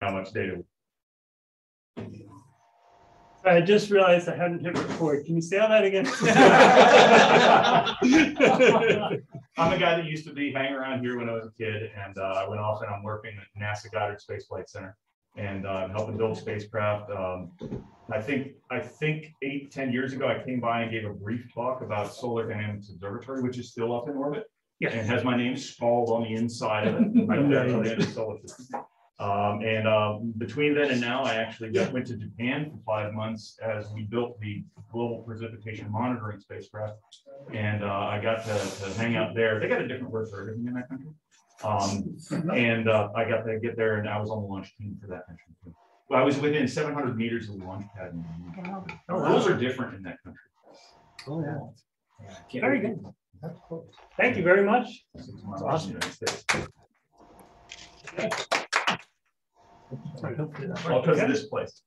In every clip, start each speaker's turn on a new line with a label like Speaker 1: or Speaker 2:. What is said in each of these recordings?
Speaker 1: how much data.
Speaker 2: I just realized I hadn't hit record. Can you say all that again?
Speaker 1: I'm a guy that used to be hanging around here when I was a kid, and uh, I went off and I'm working at NASA Goddard Space Flight Center, and uh, I'm helping build spacecraft. Um, I think I think eight ten years ago, I came by and gave a brief talk about Solar Dynamics Observatory, which is still up in orbit.
Speaker 2: Yeah.
Speaker 1: And has my name scrawled on the inside of it. right there on the end of the solar system. Um, and um, between then and now, I actually got- went to Japan for five months as we built the Global Precipitation Monitoring spacecraft. And uh, I got to, to hang out there. They got a different word for everything in that country. Um, and uh, I got to get there and I was on the launch team for that mission. too. Well, I was within seven hundred meters of the launch pad.
Speaker 2: Oh,
Speaker 1: Rules
Speaker 2: wow.
Speaker 1: are different in that country.
Speaker 2: Oh, yeah.
Speaker 3: Can't
Speaker 2: Very
Speaker 3: wait.
Speaker 2: good. Thank you very much.
Speaker 1: Six miles from the United States.
Speaker 2: Hopefully that
Speaker 1: All because of this place.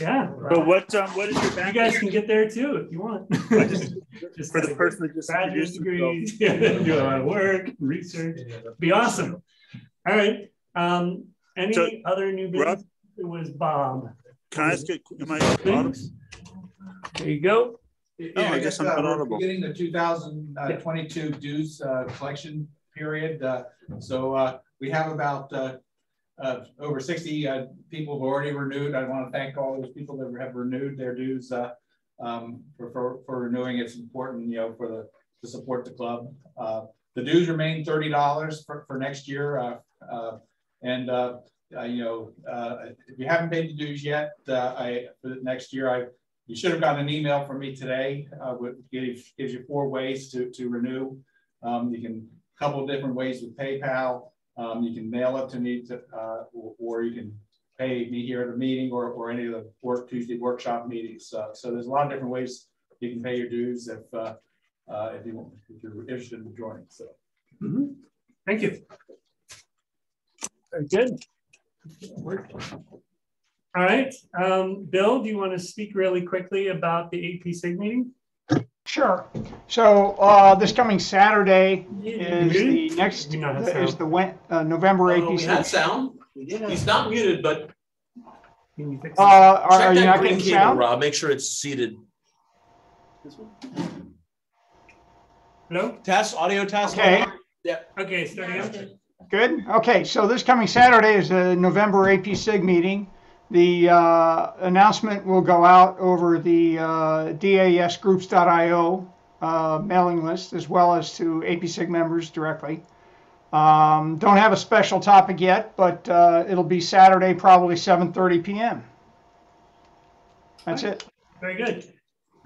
Speaker 2: Yeah.
Speaker 4: But what, um, what is your
Speaker 2: You guys can get there too if you want.
Speaker 4: Just-
Speaker 2: Just
Speaker 4: for the person that just
Speaker 2: bachelor's
Speaker 4: introduced himself?
Speaker 2: degrees, do a lot of work, research, be awesome. All right, um, any
Speaker 4: So,
Speaker 2: other new
Speaker 4: Rob?
Speaker 2: business? It was Bob.
Speaker 4: Can I ask, a- am I audible?
Speaker 2: There you go.
Speaker 4: Oh, I guess I'm
Speaker 5: uh,
Speaker 4: not
Speaker 5: we're
Speaker 4: audible.
Speaker 5: Beginning the two thousand twenty-two dues uh, collection period. uh, So uh, we have about over sixty uh, people who've already renewed. I want to thank all those people that have renewed their dues uh, um, for, for, for renewing. It's important, you know, for the, to support the club. Uh, The dues remain thirty dollars for, for next year. uh, uh, And, uh, you know, if you haven't paid the dues yet, I, for next year, I you should have gotten an email from me today, with, gives, gives you four ways to, to renew. Um, you can, couple different ways with PayPal. Um, you can mail it to me to, uh, or, you can pay me here at a meeting or, or any of the work Tuesday workshop meetings. Uh, so there's a lot of different ways you can pay your dues if, uh, uh, if you, if you're interested in joining, so.
Speaker 2: Mhm. Thank you. Very good. All right, um, Bill, do you want to speak really quickly about the AP SIG meeting?
Speaker 6: Sure. So uh, this coming Saturday is the next,
Speaker 2: You know how
Speaker 6: is
Speaker 2: sound.
Speaker 6: the Wen- uh, November
Speaker 3: Oh, we had
Speaker 6: APC.
Speaker 3: sound. He's not muted, but
Speaker 2: Can you fix
Speaker 6: Uh,
Speaker 2: it?
Speaker 6: Are are
Speaker 3: check
Speaker 6: you
Speaker 3: that
Speaker 6: not
Speaker 3: green
Speaker 6: getting
Speaker 3: cable,
Speaker 6: sound?
Speaker 3: Rob. Make sure it's seated. This one.
Speaker 2: Hello?
Speaker 3: Test, audio test.
Speaker 6: Okay.
Speaker 2: Okay, starting up.
Speaker 6: Good. Okay, so this coming Saturday is the November AP SIG meeting. The uh, announcement will go out over the uh, dasgroups.io uh, mailing list as well as to AP SIG members directly. Um, don't have a special topic yet, but uh, it'll be Saturday, probably 7:30 p.m. That's it.
Speaker 2: Very good.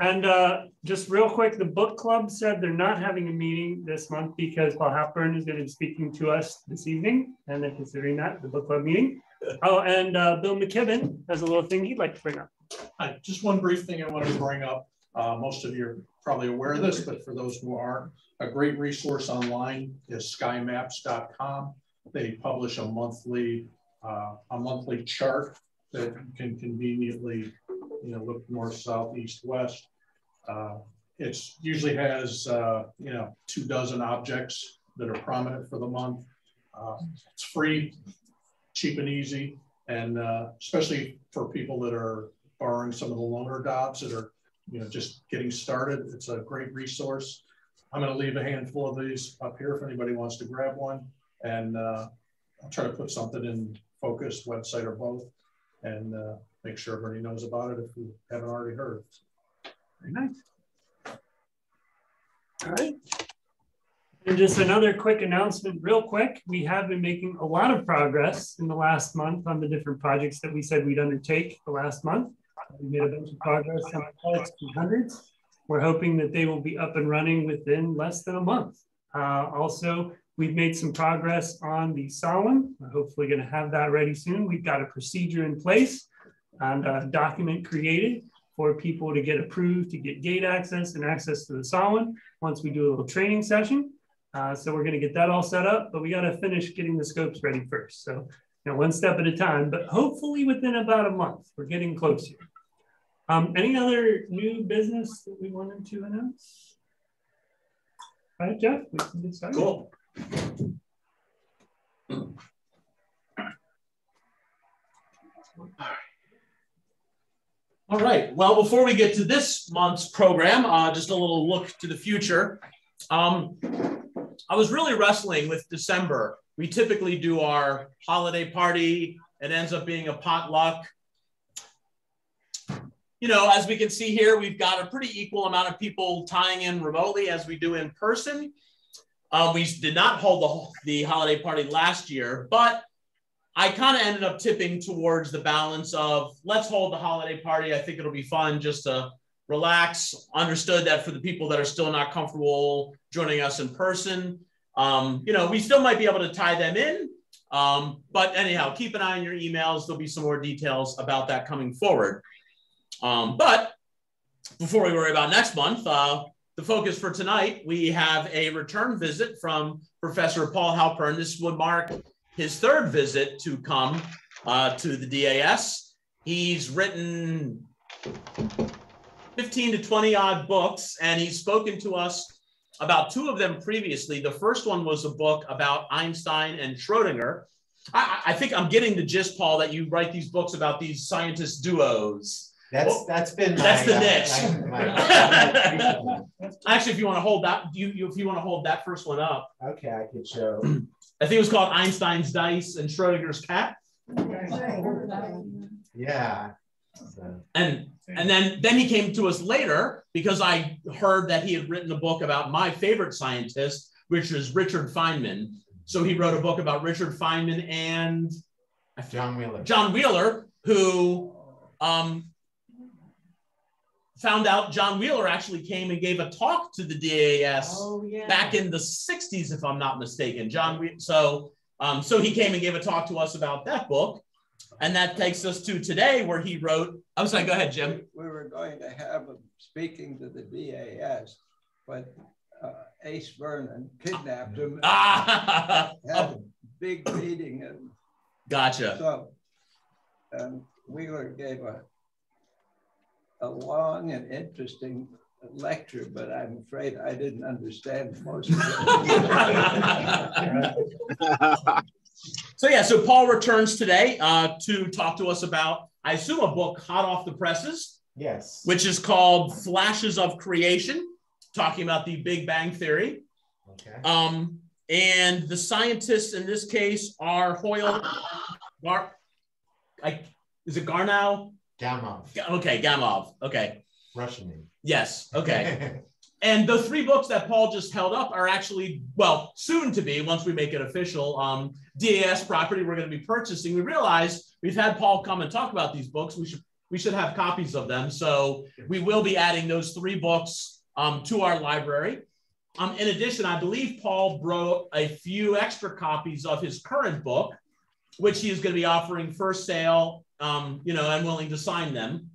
Speaker 2: And uh, just real quick, the book club said they're not having a meeting this month because Paul Halpern is going to be speaking to us this evening, and they're considering that the book club meeting. Oh, and uh, Bill McKibben has a little thing he'd like to bring up.
Speaker 7: Hi, just one brief thing I wanted to bring up. Uh, most of you are probably aware of this, but for those who aren't, a great resource online is skymaps.com. They publish a monthly, uh, a monthly chart that you can conveniently, you know, look north, south, east, west. Uh, it's usually has, uh, you know, two dozen objects that are prominent for the month. Uh, it's free, cheap and easy, and uh, especially for people that are borrowing some of the loaner jobs that are, you know, just getting started. It's a great resource. I'm going to leave a handful of these up here if anybody wants to grab one, and uh, I'll try to put something in focus, website or both, and uh, make sure everybody knows about it if you haven't already heard.
Speaker 2: Very nice. All right. And just another quick announcement, real quick. We have been making a lot of progress in the last month on the different projects that we said we'd undertake the last month. We made a bunch of progress on Alex 200s. We're hoping that they will be up and running within less than a month. Uh, also, we've made some progress on the Solon. We're hopefully going to have that ready soon. We've got a procedure in place and a document created for people to get approved to get gate access and access to the Solon once we do a little training session. Uh, so we're going to get that all set up, but we got to finish getting the scopes ready first. So, you know, one step at a time, but hopefully within about a month, we're getting close here. Um, any other new business that we wanted to announce? All right, Jeff, we can get started.
Speaker 3: Cool. All right. Well, before we get to this month's program, uh, just a little look to the future. Um, I was really wrestling with December. We typically do our holiday party. It ends up being a potluck. You know, as we can see here, we've got a pretty equal amount of people tying in remotely as we do in person. Um, we did not hold the, the holiday party last year, but I kind of ended up tipping towards the balance of let's hold the holiday party. I think it'll be fun just to relax. Understood that for the people that are still not comfortable joining us in person, um, you know, we still might be able to tie them in. Um, but anyhow, keep an eye on your emails. There'll be some more details about that coming forward. Um, but before we worry about next month, uh, the focus for tonight, we have a return visit from Professor Paul Halpern. This would mark his third visit to come uh, to the DAS. He's written 15 to 20 odd books, and he's spoken to us about two of them previously. The first one was a book about Einstein and Schrodinger. I, I think I'm getting the gist, Paul, that you write these books about these scientist duos.
Speaker 8: That's
Speaker 3: Well,
Speaker 8: that's been my,
Speaker 3: that's the
Speaker 8: uh,
Speaker 3: niche.
Speaker 8: my- my-
Speaker 3: Actually, if you want to hold that, you, you if you want to hold that first one up,
Speaker 8: okay, I could show.
Speaker 3: I think it was called Einstein's dice and Schrodinger's cat.
Speaker 8: Yeah. So,
Speaker 3: And and then then he came to us later because I heard that he had written a book about my favorite scientist, which is Richard Feynman. So he wrote a book about Richard Feynman and
Speaker 8: John Wheeler.
Speaker 3: John Wheeler, who um, found out John Wheeler actually came and gave a talk to the DAS
Speaker 8: Oh, yeah.
Speaker 3: back in the 60s, if I'm not mistaken. John, so um, so he came and gave a talk to us about that book. And that takes us to today, where he wrote. I'm sorry, go ahead, Jim.
Speaker 9: We were going to have him speaking to the DAS, but uh, Ace Vernon kidnapped him.
Speaker 3: Ah,
Speaker 9: Had a big meeting and
Speaker 3: gotcha.
Speaker 9: so, and Wheeler gave a, a long and interesting lecture, but I'm afraid I didn't understand most of it.
Speaker 3: So yeah, so Paul returns today uh, to talk to us about, I assume, a book hot off the presses,
Speaker 8: Yes.
Speaker 3: which is called Flashes of Creation, talking about the Big Bang Theory.
Speaker 8: Okay.
Speaker 3: Um, and the scientists in this case are Hoyle, Gar, I, is it Garnow?
Speaker 8: Gamow.
Speaker 3: Ga- Okay, Gamow. Okay.
Speaker 8: Russian name.
Speaker 3: Yes. Okay. And the three books that Paul just held up are actually, well, soon to be, once we make it official, um, DAS property we're going to be purchasing. We realized we've had Paul come and talk about these books. We should we should have copies of them. So we will be adding those three books um, to our library. Um, in addition, I believe Paul wrote a few extra copies of his current book, which he is going to be offering for sale, um, you know, and willing to sign them.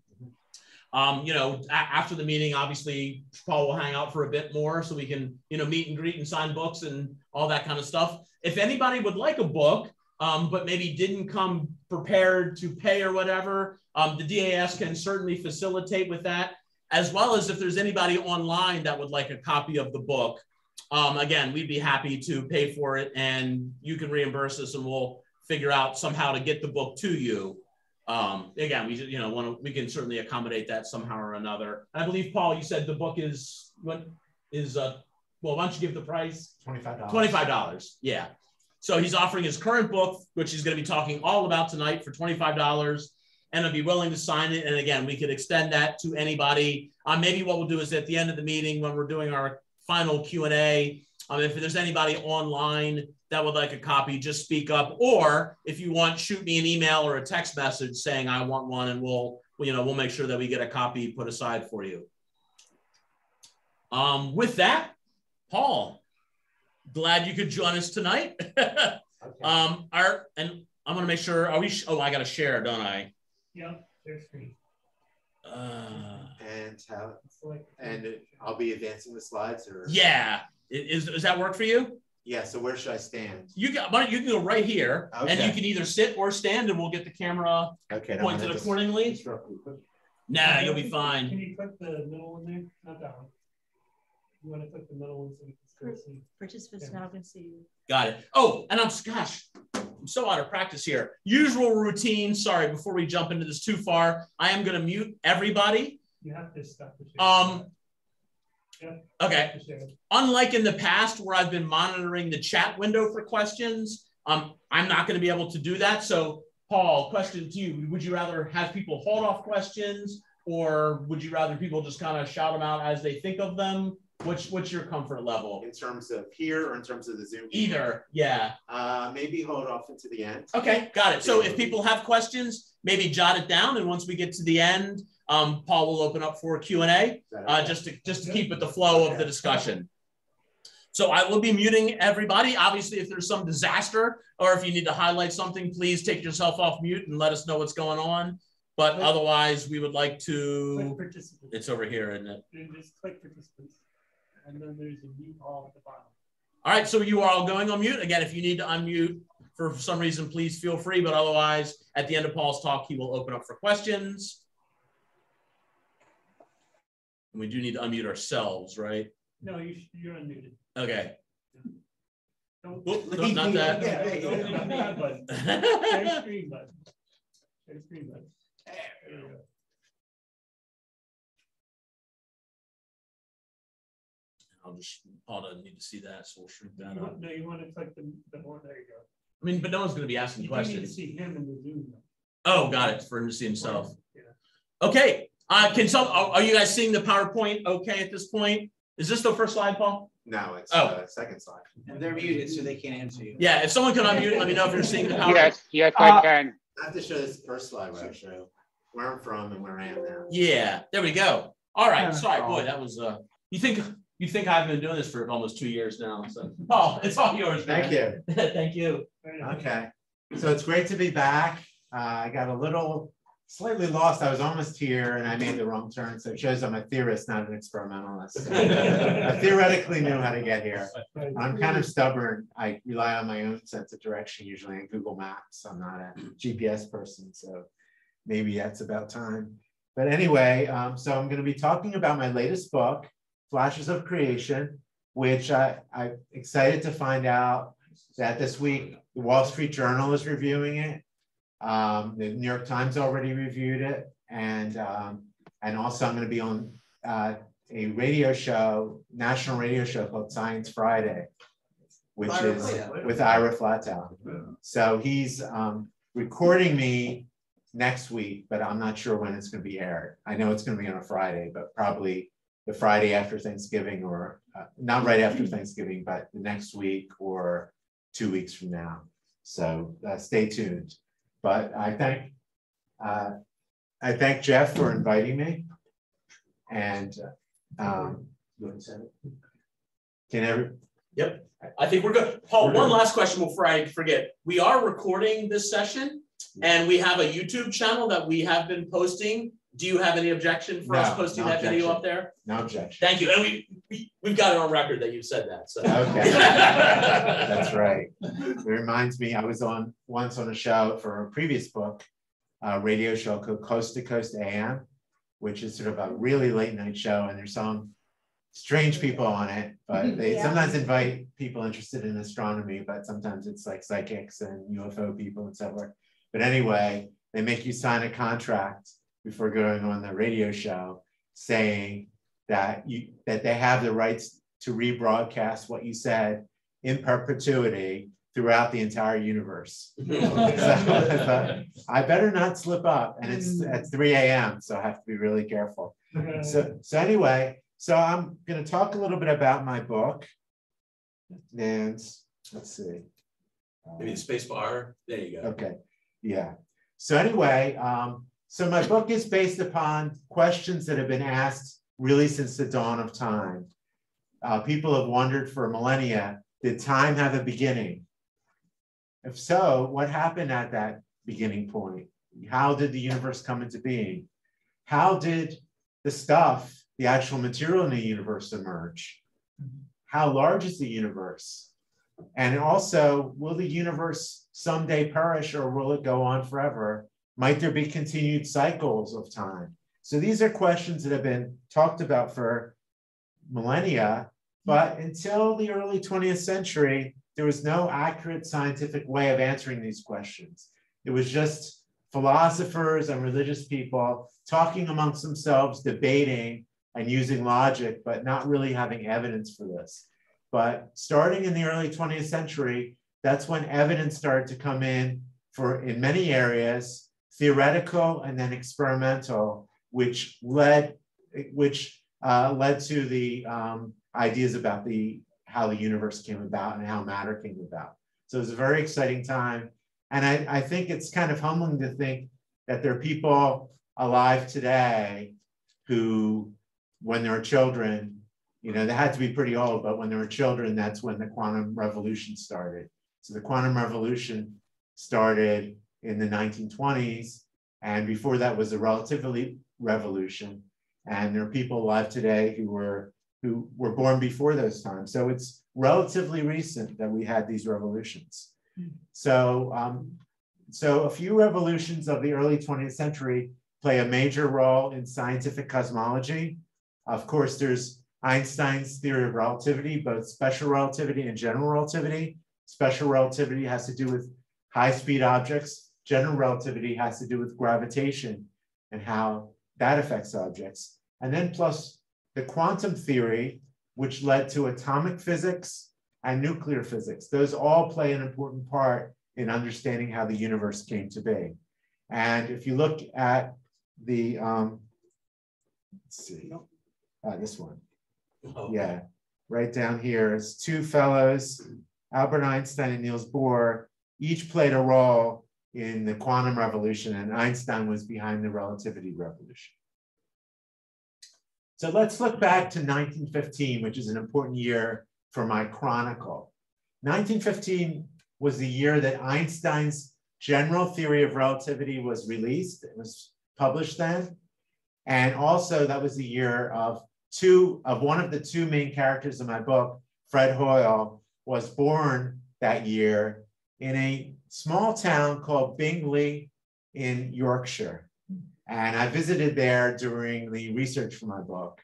Speaker 3: Um, you know, a- after the meeting, obviously, Paul will hang out for a bit more so we can, you know, meet and greet and sign books and all that kind of stuff. If anybody would like a book, um, but maybe didn't come prepared to pay or whatever, um, the DAS can certainly facilitate with that, as well as if there's anybody online that would like a copy of the book. Um, again, we'd be happy to pay for it and you can reimburse us and we'll figure out somehow to get the book to you. Um, again, we, you know, want to, we can certainly accommodate that somehow or another. I believe, Paul, you said the book is, what is, uh, well, why don't you give the price?
Speaker 8: Twenty-five dollars.
Speaker 3: Twenty-five dollars, yeah. So he's offering his current book, which he's going to be talking all about tonight for twenty-five dollars, and I'll be willing to sign it. And again, we could extend that to anybody. Uh, maybe what we'll do is at the end of the meeting, when we're doing our final Q and A, um, if there's anybody online that would like a copy, just speak up. Or if you want, shoot me an email or a text message saying I want one, and we'll, you know, we'll make sure that we get a copy put aside for you. Um, with that, Paul, glad you could join us tonight.
Speaker 8: Okay.
Speaker 3: um, our and I'm gonna make sure. Are we? sh- Oh, I gotta share, don't I?
Speaker 2: Yeah, there's three.
Speaker 3: Uh,
Speaker 8: And how, and I'll be advancing the slides or?
Speaker 3: yeah. I- Is does that work for you?
Speaker 8: Yeah, so where should I stand?
Speaker 3: You got. Why don't you can go right here, and you can either sit or stand, and we'll get the camera
Speaker 8: Okay. I'm
Speaker 3: pointed
Speaker 8: just-
Speaker 3: accordingly.
Speaker 8: just real quick.
Speaker 3: Nah, you'll be fine.
Speaker 2: Can you click the middle one there? Not that one. You want to click the middle one so we can see.
Speaker 10: Participants
Speaker 2: Yeah.
Speaker 10: now can see you.
Speaker 3: Got it. Oh, and I'm gosh, I'm so out of practice here. Usual routine. Sorry, before we jump into this too far, I am going to mute everybody.
Speaker 2: You have to stop the share.
Speaker 3: Um,
Speaker 2: Yeah.
Speaker 3: Okay. Unlike in the past where I've been monitoring the chat window for questions, um, I'm not going to be able to do that. So, Paul, question to you: Would you rather have people hold off questions, or would you rather people just kind of shout them out as they think of them? Which what's your comfort level?
Speaker 8: In terms of here or in terms of the Zoom?
Speaker 3: Either, yeah.
Speaker 8: Uh, maybe hold off into the end.
Speaker 3: Okay, got it. So if people have questions, maybe jot it down, and once we get to the end, um, Paul will open up for Q and A, uh,
Speaker 8: okay?
Speaker 3: just to just to keep with the flow of the discussion. So I will be muting everybody. Obviously, if there's some disaster or if you need to highlight something, please take yourself off mute and let us know what's going on. But otherwise, we would like
Speaker 2: Click
Speaker 3: to.
Speaker 2: participants.
Speaker 3: It's over here, isn't it?
Speaker 2: Just click participants. And then there's a mute all at the bottom.
Speaker 3: All right, so you are all going on mute. Again, if you need to unmute for some reason, please feel free. But otherwise, at the end of Paul's talk, he will open up for questions. And we do need to unmute ourselves, right?
Speaker 2: No, you, you're unmuted.
Speaker 3: Okay.
Speaker 2: Don't.
Speaker 3: Oop, no, not that.
Speaker 2: Don't hit the button. Share screen button. Share screen button. There you go.
Speaker 3: I'll just, Paul doesn't need to see that, so we'll shrink that
Speaker 2: You
Speaker 3: up.
Speaker 2: want- No, you want to click the, the more, there you go.
Speaker 3: I mean, but no one's going to be asking
Speaker 2: You do need to
Speaker 3: questions.
Speaker 2: see him in the Zoom. though.
Speaker 3: Oh, got it, for him to see himself.
Speaker 2: Yeah.
Speaker 3: Okay, uh, can some, are, are you guys seeing the PowerPoint okay at this point? Is this the first slide, Paul?
Speaker 8: No, it's
Speaker 3: Oh.
Speaker 8: uh, second slide.
Speaker 10: And they're muted, so they can't answer you.
Speaker 3: Yeah, if someone can unmute, let me know if you're seeing the PowerPoint.
Speaker 11: Yes, yes,
Speaker 6: Uh,
Speaker 11: I can.
Speaker 8: I have to show this first slide where I show where I'm from and where I am now.
Speaker 3: Yeah, there we go. All right, sorry, boy, that was, uh, you think, you think I've been doing this for almost two years now, so, Paul, it's all yours. man.
Speaker 8: Thank you.
Speaker 3: Thank you.
Speaker 8: Okay, so it's great to be back. Uh, I got a little slightly lost. I was almost here and I made the wrong turn. So it shows I'm a theorist, not an experimentalist. I theoretically knew how to get here. I'm kind of stubborn. I rely on my own sense of direction, usually in Google Maps. I'm not a GPS person, so maybe that's about time. But anyway, um, so I'm going to be talking about my latest book, Flashes of Creation, which I, I'm excited to find out that this week the Wall Street Journal is reviewing it. Um, the New York Times already reviewed it, and um, and also I'm going to be on uh, a radio show, national radio show called Science Friday, which
Speaker 10: Ira
Speaker 8: is
Speaker 10: Flatow.
Speaker 8: with Ira Flatow. So he's um, recording me next week, but I'm not sure when it's going to be aired. I know it's going to be on a Friday, but probably the Friday after Thanksgiving, or uh, not right after Thanksgiving, but the next week or two weeks from now. So uh, stay tuned. But I thank uh, I thank Jeff for inviting me. And uh, um, can every
Speaker 3: Yep, I think we're good. Paul,
Speaker 8: We're
Speaker 3: one
Speaker 8: good.
Speaker 3: last question before I forget. We are recording this session and we have a YouTube channel that we have been posting. Do you have any objection for us posting
Speaker 8: no
Speaker 3: that video up there?
Speaker 8: no objection?
Speaker 3: Thank you. And we, we, we've got it on record that you said that, so.
Speaker 8: Okay. That's right. It reminds me, I was on once on a show for a previous book, a radio show called Coast to Coast AM, which is sort of a really late night show, and there's some strange people on it, but they
Speaker 12: Yeah.
Speaker 8: sometimes invite people interested in astronomy, but sometimes it's like psychics and UFO people and so forth. But anyway, they make you sign a contract before going on the radio show saying that you that they have the rights to rebroadcast what you said in perpetuity throughout the entire universe. So I I better not slip up, and it's at 3 a.m., so I have to be really careful. So, so anyway, so I'm going to talk a little bit about my book. And let's see.
Speaker 3: Maybe the space bar. There you go.
Speaker 8: Okay, yeah. So anyway, um, so my book is based upon questions that have been asked really since the dawn of time. Uh, people have wondered for millennia, did time have a beginning? If so, what happened at that beginning point? How did the universe come into being? How did the stuff, the actual material in the universe emerge? How large is the universe? And also, will the universe someday perish or will it go on forever? Might there be continued cycles of time? So these are questions that have been talked about for millennia, but until the early 20th century, there was no accurate scientific way of answering these questions. It was just philosophers and religious people talking amongst themselves, debating and using logic, but not really having evidence for this. But starting in the early 20th century, that's when evidence started to come in for in many areas, theoretical and then experimental, which led which uh, led to the um, ideas about the how the universe came about and how matter came about. So it was a very exciting time. And I, I think it's kind of humbling to think that there are people alive today who, when they were children, you know, they had to be pretty old, but when they were children, that's when the quantum revolution started. So the quantum revolution started in the 1920s. And before that was the relativity revolution. And there are people alive today who were who were born before those times. So it's relatively recent that we had these revolutions. So, um, so a few revolutions of the early 20th century play a major role in scientific cosmology. Of course, there's Einstein's theory of relativity, both special relativity and general relativity. Special relativity has to do with high speed objects. General relativity has to do with gravitation and how that affects objects. And then plus the quantum theory, which led to atomic physics and nuclear physics. Those all play an important part in understanding how the universe came to be. And if you look at the, um, let's see, uh, this one.
Speaker 3: Oh.
Speaker 8: Yeah, right down here is two fellows, Albert Einstein and Niels Bohr, each played a role in the quantum revolution, and Einstein was behind the relativity revolution. So let's look back to 1915, which is an important year for my chronicle. 1915 was the year that Einstein's general theory of relativity was released. It was published then. And also that was the year of two of one of the two main characters in my book, Fred Hoyle, was born that year in a small town called Bingley in Yorkshire. And I visited there during the research for my book.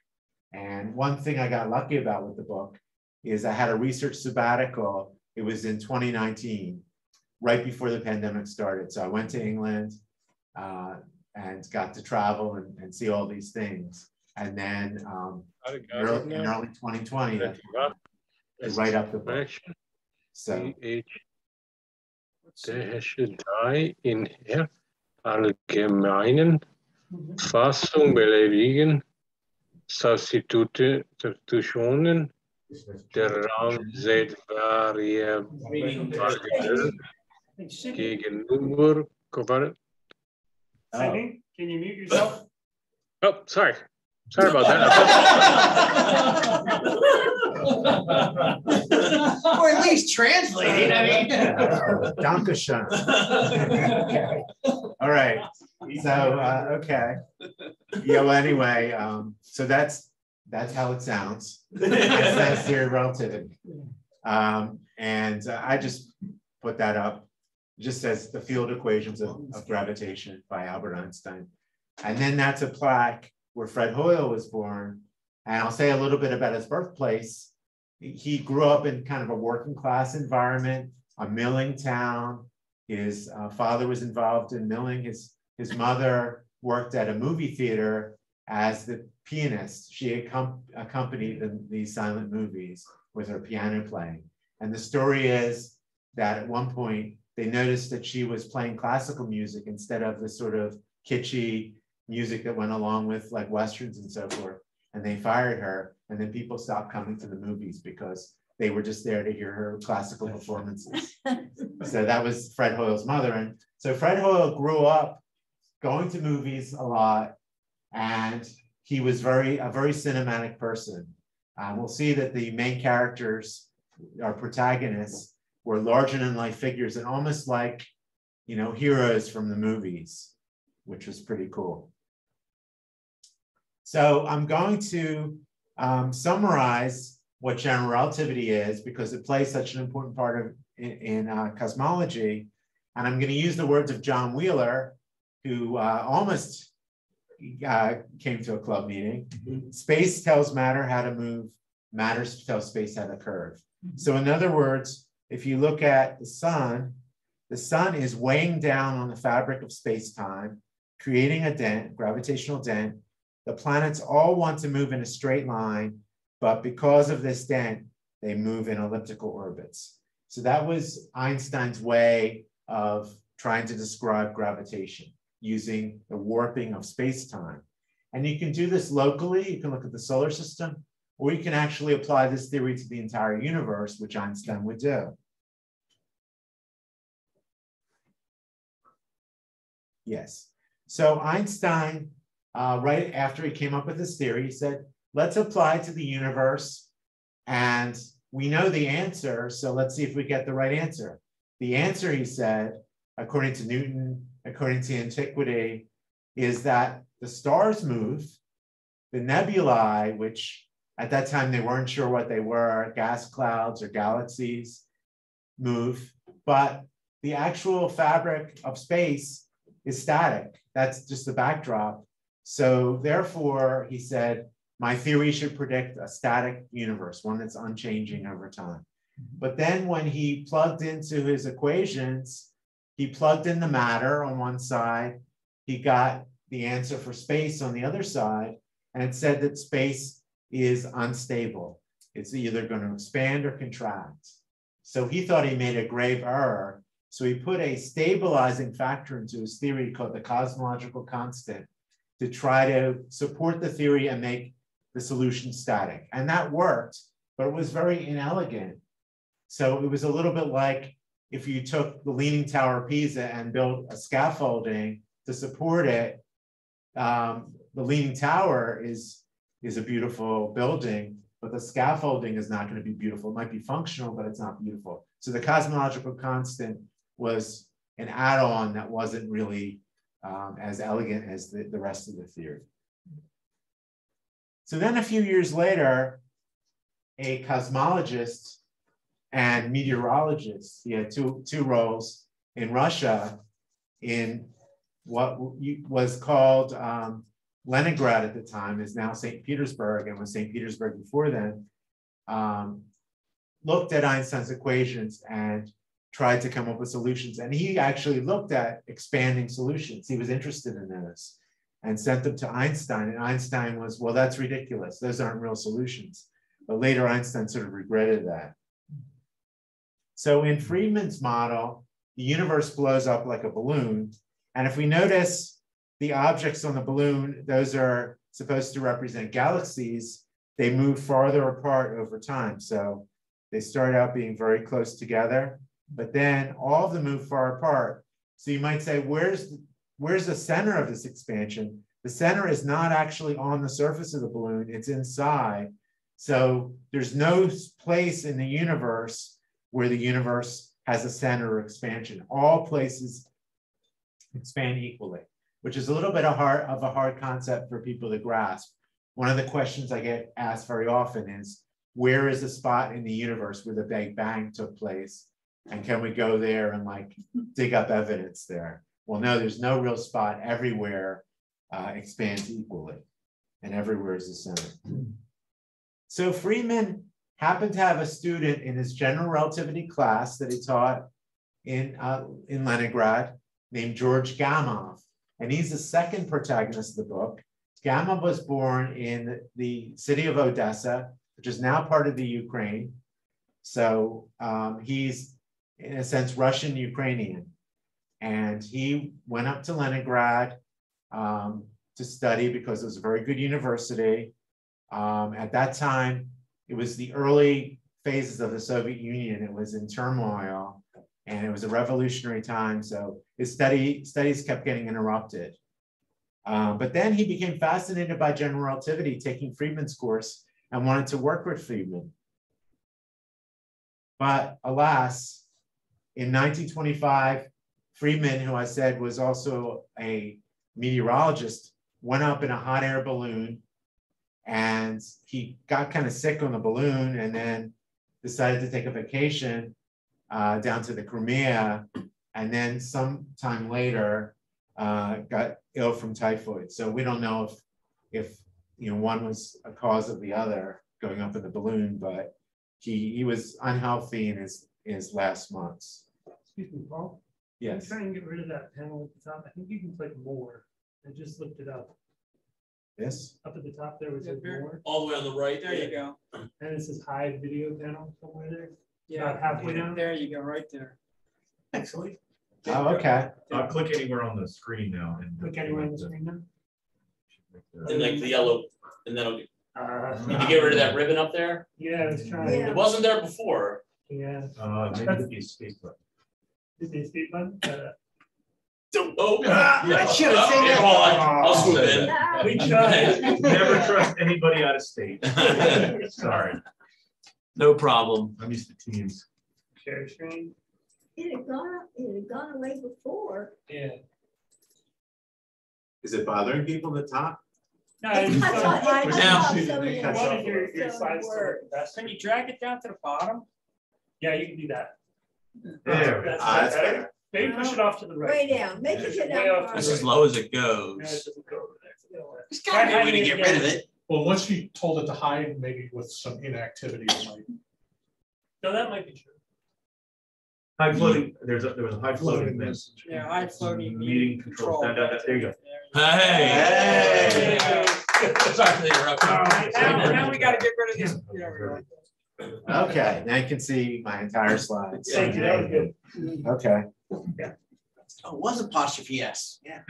Speaker 8: And one thing I got lucky about with the book is I had a research sabbatical. It was in 2019, right before the pandemic started. So I went to England uh, and got to travel and, and, see all these things. And then um, early, in early 2020, right up the book. So.
Speaker 11: Der Hesche 3 in her allgemeinen Fassung belegen Substitutionen der Raum Z variabel gegenüber
Speaker 2: Can you mute yourself?
Speaker 11: Oh, sorry. Sorry about that.
Speaker 10: or at least translating. I mean,
Speaker 8: Dankeschön. okay. All right. So uh, okay. Yeah. Well, anyway, um, so that's that's how it sounds. that's theory of relativity. Um, and uh, I just put that up. just as the field equations of, of gravitation by Albert Einstein. And then that's a plaque where Fred Hoyle was born. And I'll say a little bit about his birthplace. He grew up in kind of a working class environment, a milling town. His uh, father was involved in milling. His, his mother worked at a movie theater as the pianist. She accom- accompanied the, these silent movies with her piano playing. And the story is that at one point they noticed that she was playing classical music instead of the sort of kitschy music that went along with like westerns and so forth. And they fired her, and then people stopped coming to the movies because they were just there to hear her classical performances. so that was Fred Hoyle's mother. And so Fred Hoyle grew up going to movies a lot, and he was very a very cinematic person. Um, we'll see that the main characters, our protagonists, were larger than life figures and almost like, you know, heroes from the movies, which was pretty cool. So I'm going to um, summarize what general relativity is because it plays such an important part of in, in uh, cosmology. And I'm going to use the words of John Wheeler, who uh, almost uh, came to a club meeting. Mm-hmm. Space tells matter how to move, matter tells space how to curve. Mm-hmm. So in other words, if you look at the sun, the sun is weighing down on the fabric of space-time, creating a dent, gravitational dent. The planets all want to move in a straight line, but because of this dent, they move in elliptical orbits. So that was Einstein's way of trying to describe gravitation using the warping of space-time. And you can do this locally. You can look at the solar system, or you can actually apply this theory to the entire universe, which Einstein would do. Yes. So Einstein, uh, right after he came up with this theory, he said, let's apply to the universe. And we know the answer. So let's see if we get the right answer. The answer, he said, according to Newton, according to antiquity, is that the stars move, the nebulae, which at that time they weren't sure what they were, gas clouds or galaxies, move, but the actual fabric of space is static. That's just the backdrop. So therefore, he said, my theory should predict a static universe, one that's unchanging mm-hmm. over time. Mm-hmm. But then when he plugged into his equations, he plugged in the matter on one side, he got the answer for space on the other side, and it said that space is unstable. It's either going to expand or contract. So he thought he made a grave error. So he put a stabilizing factor into his theory called the cosmological constant to try to support the theory and make the solution static. And that worked, but it was very inelegant. So it was a little bit like if you took the Leaning Tower of Pisa and built a scaffolding to support it, um, the Leaning Tower is, is a beautiful building, but the scaffolding is not going to be beautiful. It might be functional, but it's not beautiful. So the cosmological constant was an add-on that wasn't really um, as elegant as the, the rest of the theory. So then a few years later, a cosmologist and meteorologist, he had two, two roles in Russia in what was called um, Leningrad at the time, is now St. Petersburg and was St. Petersburg before then, um, looked at Einstein's equations and tried to come up with solutions. And he actually looked at expanding solutions. He was interested in those and sent them to Einstein. And Einstein was, well, that's ridiculous. Those aren't real solutions. But later, Einstein sort of regretted that. So in Friedman's model, the universe blows up like a balloon. And if we notice the objects on the balloon, those are supposed to represent galaxies. They move farther apart over time. So they start out being very close together, but then all of them move far apart. So you might say, where's where's the center of this expansion? The center is not actually on the surface of the balloon, it's inside. So there's no place in the universe where the universe has a center of expansion. All places expand equally, which is a little bit of, hard, of a hard concept for people to grasp. One of the questions I get asked very often is, where is the spot in the universe where the Big Bang took place? And can we go there and like dig up evidence there? Well, no, there's no real spot. Everywhere uh, expands equally, and everywhere is the center. So Friedman happened to have a student in his general relativity class that he taught in, uh, in Leningrad named George Gamow. And he's the second protagonist of the book. Gamow was born in the city of Odessa, which is now part of the Ukraine. So um, he's, in a sense, Russian Ukrainian. And he went up to Leningrad um, to study because it was a very good university. Um, at that time, it was the early phases of the Soviet Union. It was in turmoil and it was a revolutionary time. So his study, studies kept getting interrupted. Um, but then he became fascinated by general relativity, taking Friedman's course and wanted to work with Friedman. But alas, in 1925, Friedman, who I said was also a meteorologist, went up in a hot air balloon and he got kind of sick on the balloon and then decided to take a vacation uh, down to the Crimea. And then sometime later, uh, got ill from typhoid. So we don't know if, if you know, one was a cause of the other going up in the balloon, but he, he was unhealthy in his, is last month's.
Speaker 2: Excuse me, Paul.
Speaker 8: Yes.
Speaker 2: Try and get rid of that panel at the top. I think you can click more. I just looked it up.
Speaker 8: Yes.
Speaker 2: Up at the top there was
Speaker 10: Yeah,
Speaker 2: like more.
Speaker 3: All the way on the right.
Speaker 10: There you go.
Speaker 2: And it says hide video panel somewhere there.
Speaker 10: Yeah,
Speaker 2: About halfway down.
Speaker 10: There you go, right there.
Speaker 1: Excellent.
Speaker 8: Oh, okay.
Speaker 1: Uh, click anywhere on the screen now and.
Speaker 2: Click anywhere on the screen now.
Speaker 3: And like the yellow, and then it'll-
Speaker 2: Uh,
Speaker 3: did you get rid of that ribbon up there?
Speaker 2: Yeah, I was trying.
Speaker 3: It wasn't there before.
Speaker 2: Yeah.
Speaker 1: Uh, maybe the escape button.
Speaker 2: Did they escape button? Uh,
Speaker 3: Oh.
Speaker 10: I should have seen
Speaker 3: Okay,
Speaker 10: that.
Speaker 3: hold on. I'll swoop in.
Speaker 2: We tried.
Speaker 1: Never trust anybody out of state. Sorry,
Speaker 3: No problem.
Speaker 1: I'm used to teams.
Speaker 2: Share screen.
Speaker 12: It had gone, it had gone away before.
Speaker 2: Yeah.
Speaker 8: Is it bothering people at the top?
Speaker 2: No, I just
Speaker 12: I
Speaker 2: thought-
Speaker 12: thought- I- I
Speaker 3: Now-
Speaker 12: thought some of
Speaker 2: I
Speaker 12: it-
Speaker 2: wanted your, your
Speaker 12: some
Speaker 2: slides to
Speaker 12: were-
Speaker 2: look best.
Speaker 10: Can you drag it down to the bottom?
Speaker 2: Yeah, you can do that.
Speaker 1: There.
Speaker 2: That's
Speaker 8: that's
Speaker 2: better.
Speaker 8: better.
Speaker 2: Maybe push it off to the right.
Speaker 12: Way down, make it
Speaker 2: Yeah,
Speaker 12: get down.
Speaker 2: to
Speaker 3: That's as low as it
Speaker 2: No, it
Speaker 3: goes.
Speaker 2: doesn't go over there.
Speaker 10: There's
Speaker 2: Try
Speaker 10: gotta be a way to get rid of it.
Speaker 7: Well, once you told it to hide, maybe with some inactivity, it might.
Speaker 2: No, that might be true.
Speaker 1: High floating, there's a, there was a high floating thing.
Speaker 10: Yeah, high floating.
Speaker 1: Meeting control, down, down, down, there you go.
Speaker 3: Hey.
Speaker 8: Hey.
Speaker 3: Sorry for the interruption.
Speaker 10: Now, now we gotta get rid of this. Yeah, we're right.
Speaker 8: Okay, now you can see my entire slides.
Speaker 2: Thank you, that was good.
Speaker 8: Okay.
Speaker 10: Oh, it was apostrophe S, yeah.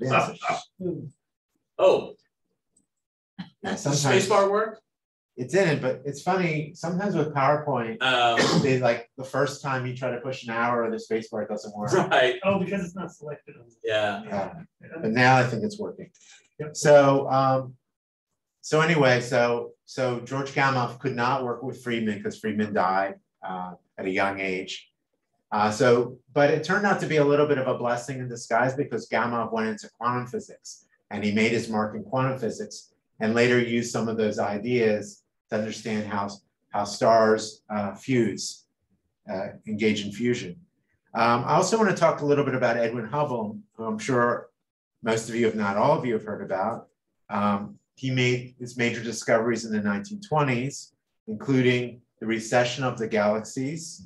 Speaker 8: Yes.
Speaker 3: Oh,
Speaker 8: Yeah,
Speaker 3: does the
Speaker 8: sometimes
Speaker 3: spacebar work?
Speaker 8: it didn't, but it's funny, sometimes with PowerPoint,
Speaker 3: Um,
Speaker 8: they like, the first time you try to push an arrow, the spacebar doesn't work.
Speaker 3: right,
Speaker 2: Oh, because it's not selected. on
Speaker 3: yeah.
Speaker 8: Yeah, But now I think it's working.
Speaker 2: Yep.
Speaker 8: So, um, so anyway, so, so George Gamow could not work with Friedman because Friedman died, uh, at a young age. Uh, so, but it turned out to be a little bit of a blessing in disguise because Gamow went into quantum physics and he made his mark in quantum physics and later used some of those ideas to understand how, how stars, uh, fuse, uh, engage in fusion. Um, I also want to talk a little bit about Edwin Hubble, who I'm sure most of you, if not all of you, have heard about. Um, he made his major discoveries in the 1920s, including the recession of the galaxies.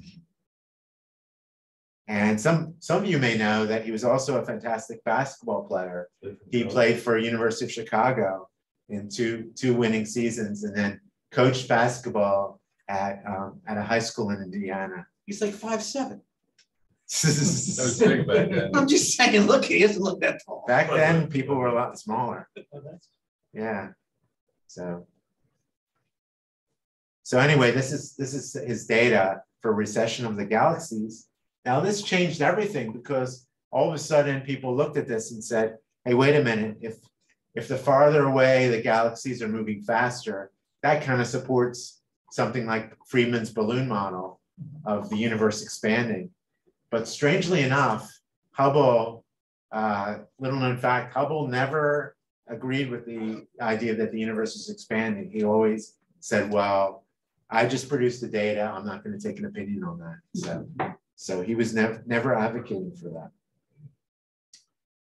Speaker 8: And some, some of you may know that he was also a fantastic basketball player. He played for University of Chicago in two, two winning seasons and then coached basketball at, um, at a high school in Indiana.
Speaker 10: He's like five, seven.
Speaker 8: That
Speaker 1: big back then.
Speaker 10: I'm just saying, look, he doesn't look that tall.
Speaker 8: Back then, people were a lot smaller. Yeah. So. So anyway, this is, this is his data for recession of the galaxies. Now, this changed everything because all of a sudden people looked at this and said, hey, wait a minute, if, if the farther away the galaxies are moving faster, that kind of supports something like Friedman's balloon model of the universe expanding. But strangely enough, Hubble, uh, little known fact, Hubble never agreed with the idea that the universe is expanding. He always said, well, I just produced the data. I'm not going to take an opinion on that. So, so he was never, never advocating for that.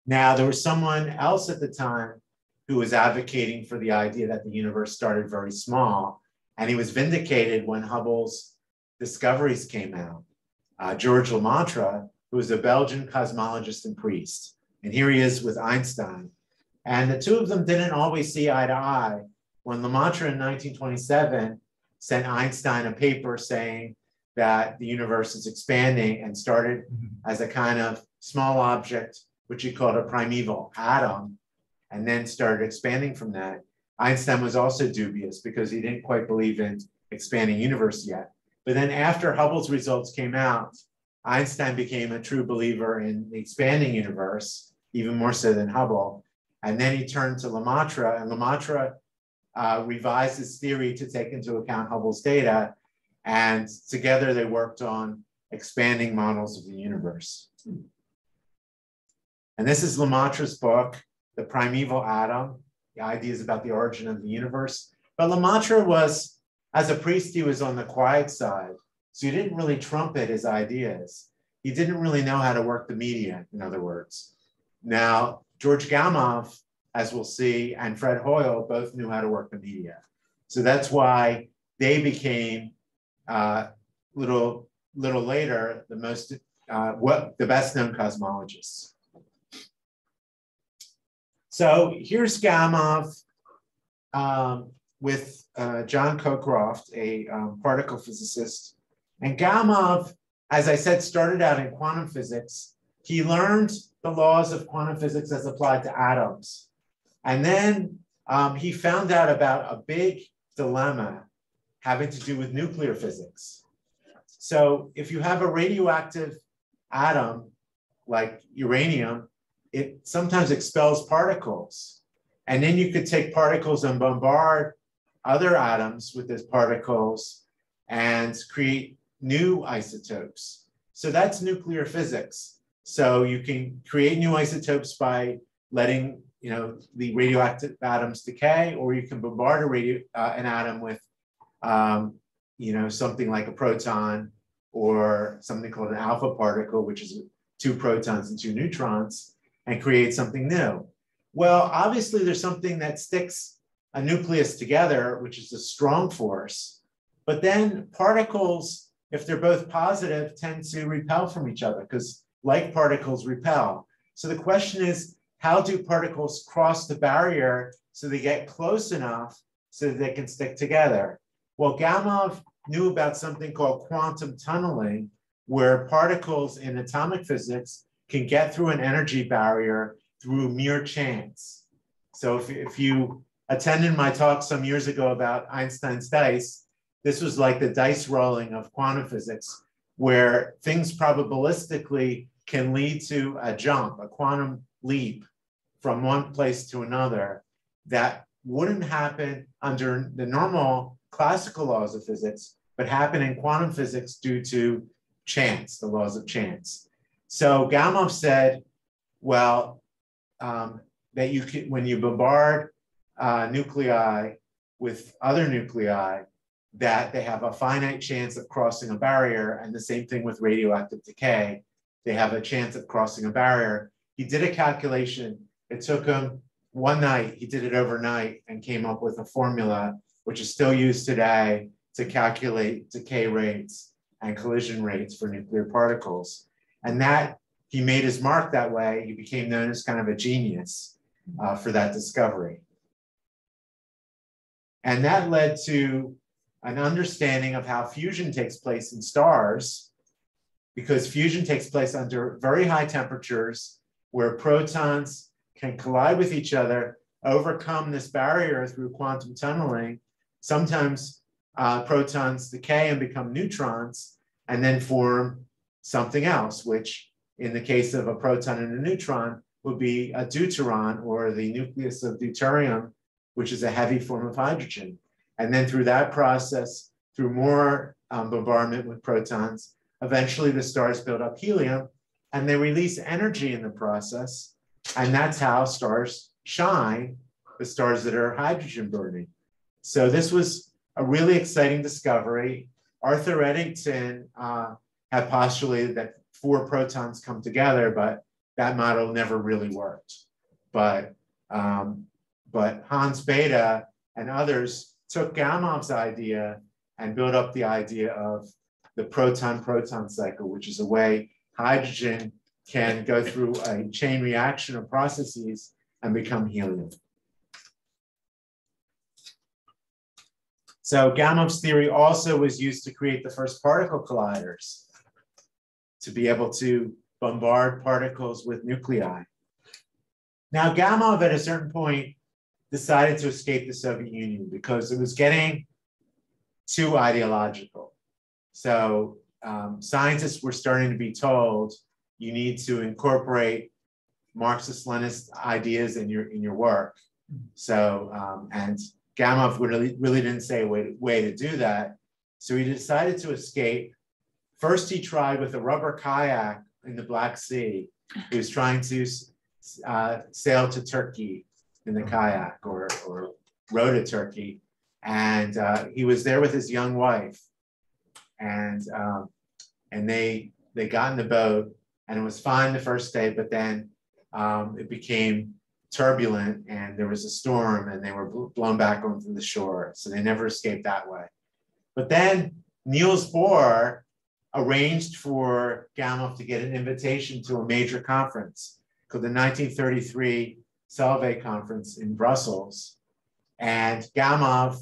Speaker 8: Now, there was someone else at the time who was advocating for the idea that the universe started very small. And he was vindicated when Hubble's discoveries came out. Uh, George Lemaitre, who was a Belgian cosmologist and priest. And here he is with Einstein. And the two of them didn't always see eye to eye. When Lemaitre in 1927 sent Einstein a paper saying that the universe is expanding and started mm-hmm. as a kind of small object, which he called a primeval atom, and then started expanding from that. Einstein was also dubious because he didn't quite believe in expanding universe yet. But then after Hubble's results came out, Einstein became a true believer in the expanding universe, even more so than Hubble. And then he turned to Lemaitre, and Lemaitre uh, revised his theory to take into account Hubble's data. And together they worked on expanding models of the universe. And this is Lemaitre's book, The Primeval Atom, the ideas about the origin of the universe. But Lemaitre was, as a priest, he was on the quiet side. So he didn't really trumpet his ideas. He didn't really know how to work the media, in other words. Now, George Gamow, as we'll see, and Fred Hoyle both knew how to work the media. So that's why they became uh, little little later the most uh, what the best known cosmologists. So here's Gamow um, with uh, John Cockcroft, a um, particle physicist. And Gamow, as I said, started out in quantum physics. He learned the laws of quantum physics as applied to atoms. And then um, he found out about a big dilemma having to do with nuclear physics. So if you have a radioactive atom like uranium, it sometimes expels particles. And then you could take particles and bombard other atoms with those particles and create new isotopes. So that's nuclear physics. So you can create new isotopes by letting you know the radioactive atoms decay, or you can bombard a radio uh, an atom with um, you know something like a proton or something called an alpha particle, which is two protons and two neutrons, and create something new. Well, obviously, there's something that sticks a nucleus together, which is a strong force. But then particles, if they're both positive, tend to repel from each other because like particles repel. So the question is, how do particles cross the barrier so they get close enough so that they can stick together? Well, Gamow knew about something called quantum tunneling, where particles in atomic physics can get through an energy barrier through mere chance. So if, if you attended my talk some years ago about Einstein's dice, this was like the dice rolling of quantum physics, where things probabilistically can lead to a jump, a quantum leap from one place to another that wouldn't happen under the normal classical laws of physics, but happen in quantum physics due to chance, the laws of chance. So Gamow said, well, um, that you can, when you bombard uh, nuclei with other nuclei, that they have a finite chance of crossing a barrier, and the same thing with radioactive decay. They have a chance of crossing a barrier. He did a calculation. It took him one night, he did it overnight and came up with a formula, which is still used today to calculate decay rates and collision rates for nuclear particles. And that he made his mark that way. He became known as kind of a genius uh, for that discovery. And that led to an understanding of how fusion takes place in stars, because fusion takes place under very high temperatures where protons can collide with each other, overcome this barrier through quantum tunneling. Sometimes uh, protons decay and become neutrons and then form something else, which in the case of a proton and a neutron would be a deuteron or the nucleus of deuterium, which is a heavy form of hydrogen. And then through that process, through more um, bombardment with protons, eventually the stars build up helium and they release energy in the process. And that's how stars shine, the stars that are hydrogen burning. So this was a really exciting discovery. Arthur Eddington uh, had postulated that four protons come together, but that model never really worked. But um, but Hans Bethe and others took Gamow's idea and built up the idea of the proton-proton cycle, which is a way hydrogen can go through a chain reaction of processes and become helium. So Gamow's theory also was used to create the first particle colliders to be able to bombard particles with nuclei. Now Gamow at a certain point decided to escape the Soviet Union because it was getting too ideological. So um, scientists were starting to be told you need to incorporate Marxist Leninist ideas in your in your work. So um, and Gamow really really didn't say a way, way to do that. So he decided to escape. First, he tried with a rubber kayak in the Black Sea. He was trying to uh, sail to Turkey in the kayak or, or rode to Turkey. And uh, he was there with his young wife. And, um, and they, they got in the boat and it was fine the first day, but then um, it became turbulent and there was a storm and they were blown back onto the shore. So they never escaped that way. But then Niels Bohr arranged for Gamow to get an invitation to a major conference called the 1933 Solvay Conference in Brussels. And Gamow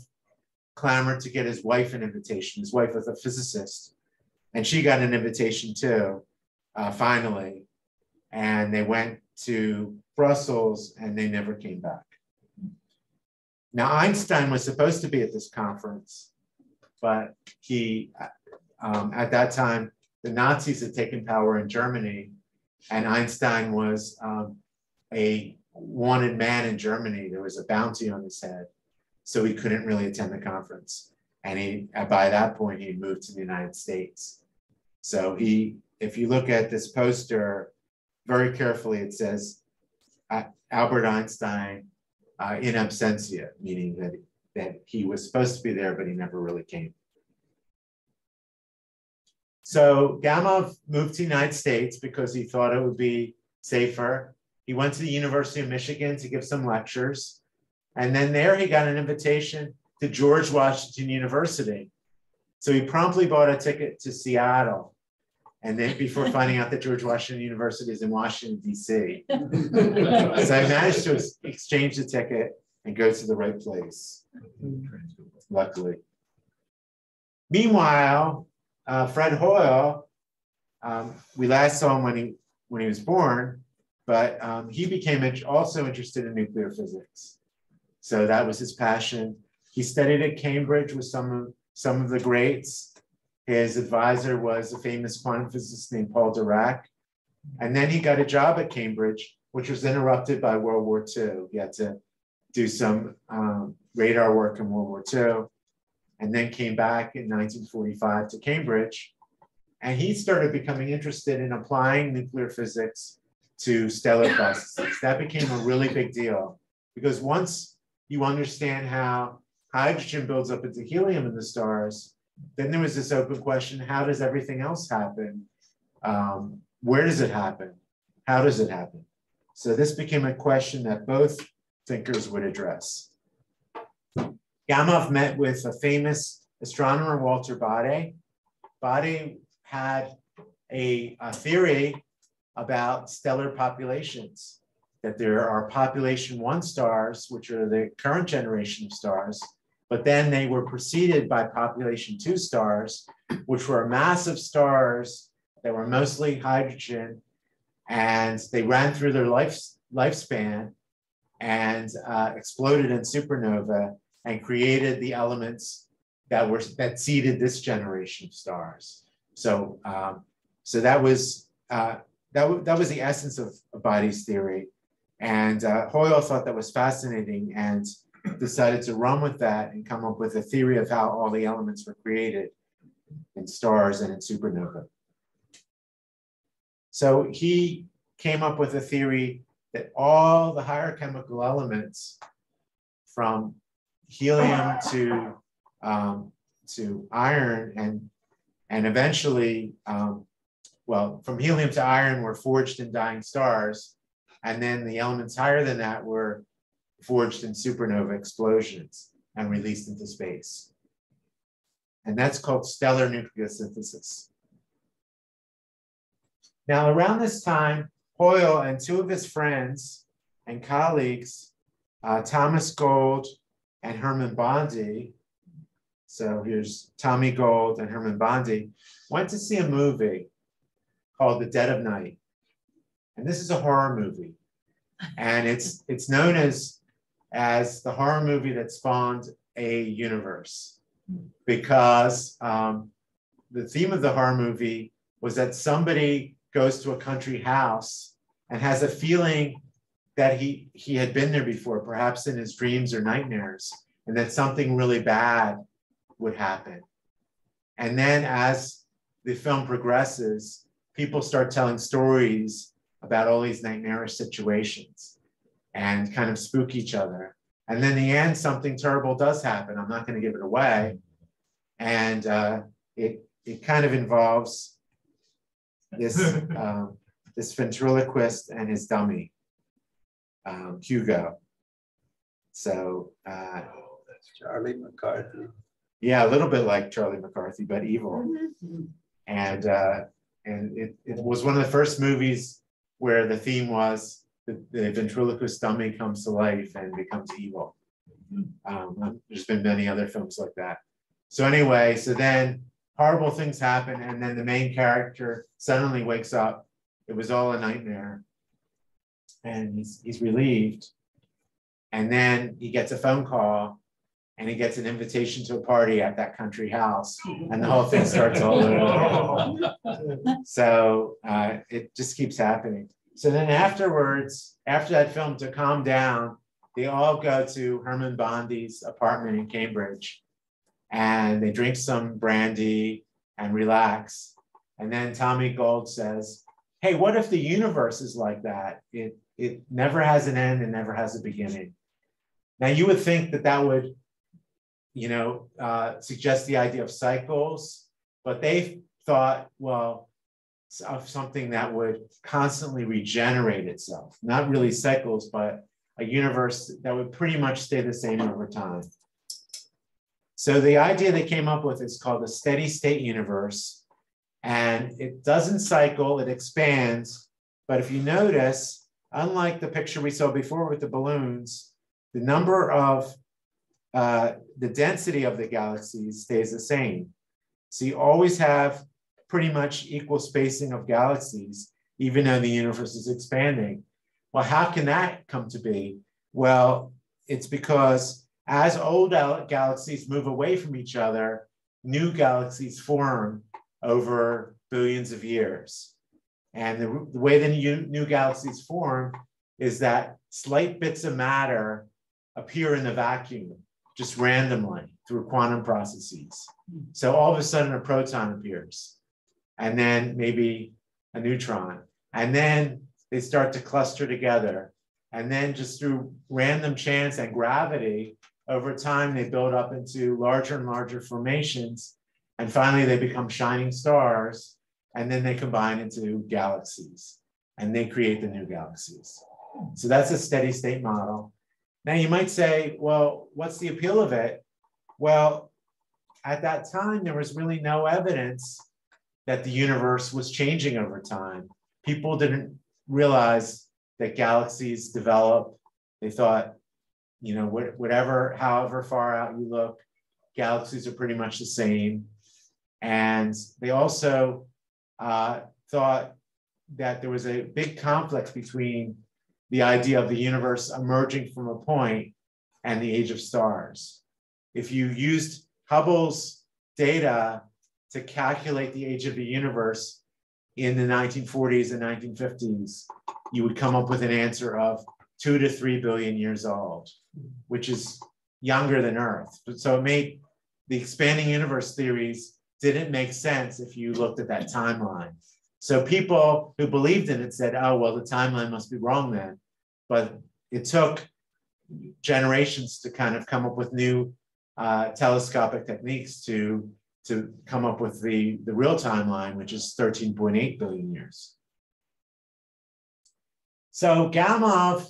Speaker 8: clamored to get his wife an invitation. His wife was a physicist, and she got an invitation too, uh, finally. And they went to Brussels and they never came back. Now, Einstein was supposed to be at this conference, but he, um, at that time, the Nazis had taken power in Germany, and Einstein was um, a wanted man in Germany. There was a bounty on his head, so he couldn't really attend the conference. And he, by that point, he moved to the United States. So he, if you look at this poster very carefully, it says uh, Albert Einstein uh, in absentia, meaning that, that he was supposed to be there, but he never really came. So Gamow moved to the United States because he thought it would be safer. He went to the University of Michigan to give some lectures. And then there he got an invitation to George Washington University. So he promptly bought a ticket to Seattle. And then before finding out that George Washington University is in Washington, D.C. so I managed to exchange the ticket and go to the right place, luckily. Meanwhile, uh, Fred Hoyle, um, we last saw him when he when he was born, but um, he became also interested in nuclear physics. So that was his passion. He studied at Cambridge with some of some of the greats. His advisor was a famous quantum physicist named Paul Dirac. And then he got a job at Cambridge, which was interrupted by World War II. He had to do some um, radar work in World War II, and then came back in 1945 to Cambridge. And he started becoming interested in applying nuclear physics to stellar processes. That became a really big deal because once you understand how hydrogen builds up into helium in the stars, then there was this open question how does everything else happen? Um, where does it happen? How does it happen? So this became a question that both thinkers would address. Gamow met with a famous astronomer, Walter Baade. Baade had a, a theory about stellar populations, that there are population one stars, which are the current generation of stars, but then they were preceded by population two stars, which were massive stars that were mostly hydrogen, and they ran through their life, lifespan and uh, exploded in supernova and created the elements that were that seeded this generation of stars. So, um, so that was uh, that, that was the essence of, of Baade's theory, and uh, Hoyle thought that was fascinating and decided to run with that and come up with a theory of how all the elements were created in stars and in supernova. So he came up with a theory that all the higher chemical elements from helium to um, to iron and and eventually um, well from helium to iron were forged in dying stars and then the elements higher than that were forged in supernova explosions and released into space and that's called stellar nucleosynthesis now around this time Hoyle and two of his friends and colleagues, uh, Thomas Gold and Hermann Bondi, so here's Tommy Gold and Hermann Bondi, went to see a movie called The Dead of Night. And this is a horror movie. And it's it's known as, as the horror movie that spawned a universe because um, the theme of the horror movie was that somebody goes to a country house and has a feeling that he he had been there before, perhaps in his dreams or nightmares, and that something really bad would happen. And then as the film progresses, people start telling stories about all these nightmarish situations and kind of spook each other. And then in the end, something terrible does happen. I'm not going to give it away. And uh, it, it kind of involves this um, this ventriloquist and his dummy. um, Hugo. So uh,
Speaker 9: Charlie McCarthy.
Speaker 8: yeah, a little bit like Charlie McCarthy, but evil. And uh, and it, it was one of the first movies where the theme was the, the ventriloquist dummy comes to life and becomes evil. Um, there's been many other films like that. So anyway, so then horrible things happen, and then the main character suddenly wakes up. It was all a nightmare, and he's he's relieved. And then he gets a phone call, and he gets an invitation to a party at that country house, and the whole thing starts all over. So uh, it just keeps happening. So then afterwards, after that film, to calm down, they all go to Hermann Bondi's apartment in Cambridge and they drink some brandy and relax. And then Tommy Gold says, Hey, what if the universe is like that? It, it never has an end and never has a beginning. Now, you would think that that would, you know, uh, suggest the idea of cycles, but they thought, well, of something that would constantly regenerate itself, not really cycles, but a universe that would pretty much stay the same over time. So the idea they came up with is called a steady state universe. And it doesn't cycle, it expands. But if you notice, unlike the picture we saw before with the balloons, the number of uh, the density of the galaxies stays the same. So you always have pretty much equal spacing of galaxies, even though the universe is expanding. Well, how can that come to be? Well, it's because as old galaxies move away from each other, new galaxies form over billions of years. And the, the way the new, new galaxies form is that slight bits of matter appear in the vacuum just randomly through quantum processes. So all of a sudden, a proton appears, and then maybe a neutron, and then they start to cluster together. And then just through random chance and gravity, over time, they build up into larger and larger formations. And finally, they become shining stars. And then they combine into galaxies and they create the new galaxies. So that's a steady state model. Now, you might say, well, what's the appeal of it? Well, at that time, there was really no evidence that the universe was changing over time. People didn't realize that galaxies develop. They thought, you know, whatever, however far out you look, galaxies are pretty much the same. And they also uh, thought that there was a big conflict between the idea of the universe emerging from a point and the age of stars. If you used Hubble's data to calculate the age of the universe in the 1940s and 1950s, you would come up with an answer of two to three billion years old, which is younger than Earth. So it made the expanding universe theories didn't make sense if you looked at that timeline. So people who believed in it said, oh, well, the timeline must be wrong then. But it took generations to kind of come up with new uh, telescopic techniques to, to come up with the, the real timeline, which is 13.8 billion years. So Gamow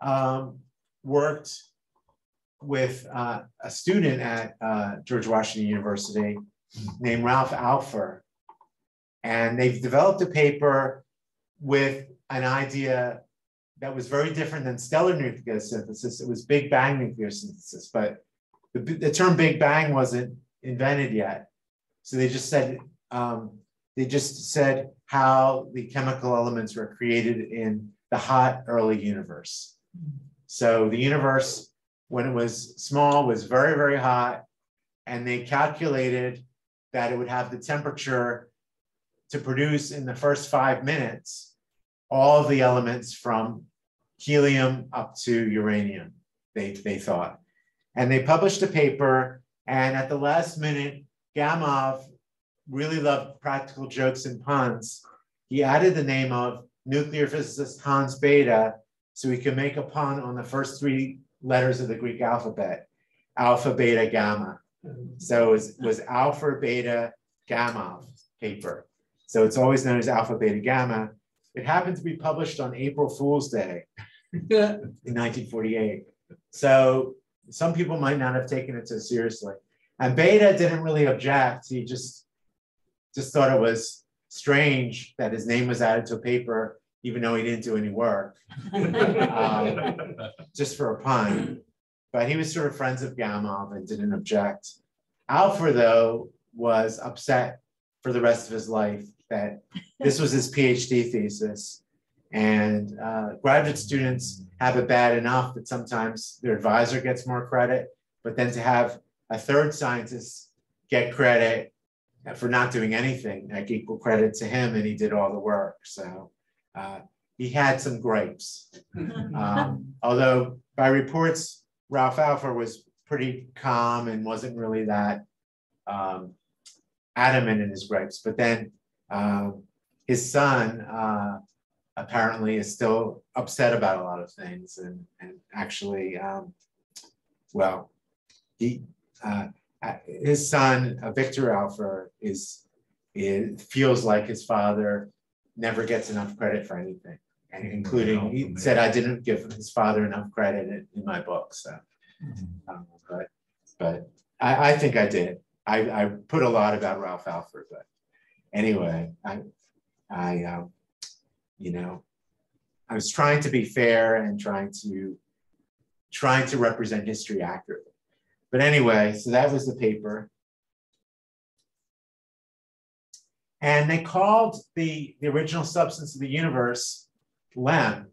Speaker 8: um, worked with uh, a student at uh, George Washington University named Ralph Alpher. And they've developed a paper with an idea that was very different than stellar nucleosynthesis. It was Big Bang nucleosynthesis, but the, the term Big Bang wasn't invented yet. So they just said, um, they just said how the chemical elements were created in the hot early universe. So the universe, when it was small, was very, very hot. And they calculated that it would have the temperature to produce in the first five minutes all the elements from helium up to uranium, they, they thought. And they published a paper, and at the last minute, Gamow really loved practical jokes and puns. He added the name of nuclear physicist Hans Bethe so he could make a pun on the first three letters of the Greek alphabet, alpha, beta, gamma. So it was, was alpha, beta, gamma paper. So it's always known as alpha, beta, gamma. It happened to be published on April Fool's Day. in 1948. So some people might not have taken it so seriously. And Bethe didn't really object. He just just thought it was strange that his name was added to a paper, even though he didn't do any work, um, just for a pun. But he was sort of friends of Gamow and didn't object. Alpher, though, was upset for the rest of his life that this was his PhD thesis. And uh, graduate students have it bad enough that sometimes their advisor gets more credit, but then to have a third scientist get credit for not doing anything, like equal credit to him, and he did all the work. So uh, he had some grapes. Um, although by reports, Ralph Alpher was pretty calm and wasn't really that um, adamant in his gripes. But then um, his son uh, apparently is still upset about a lot of things, and and actually, um, well, he uh, his son uh, Victor Alpher is is feels like his father never gets enough credit for anything, and including he said I didn't give his father enough credit in, in my book. So, um, but but I, I think I did. I, I put a lot about Ralph Alpher, but anyway, I I um, you know I was trying to be fair and trying to trying to represent history accurately. But anyway, so that was the paper. And they called the, the original substance of the universe Lem,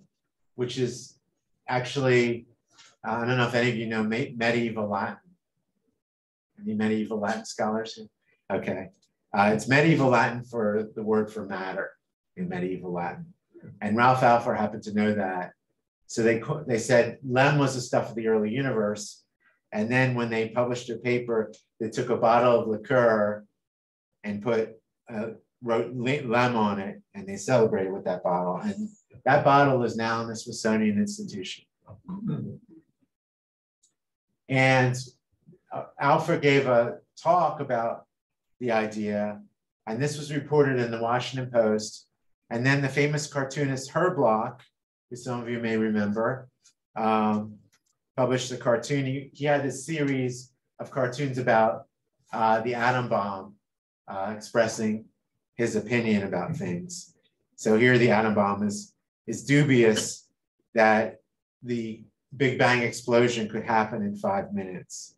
Speaker 8: which is actually, uh, I don't know if any of you know medieval Latin. Any medieval Latin scholars? Okay. Uh, it's medieval Latin for the word for matter in medieval Latin. And Ralph Alpher happened to know that. So they, they said Lem was the stuff of the early universe. And then when they published their paper, they took a bottle of liqueur and put uh, wrote Lem on it, and they celebrated with that bottle. And that bottle is now in the Smithsonian Institution. And uh, gave a talk about the idea, and this was reported in the Washington Post. And then the famous cartoonist Herb Block, who some of you may remember, um, published a cartoon. He, he, had a series of cartoons about uh, the atom bomb, uh, expressing his opinion about things. So here the atom bomb is, is dubious that the Big Bang explosion could happen in five minutes.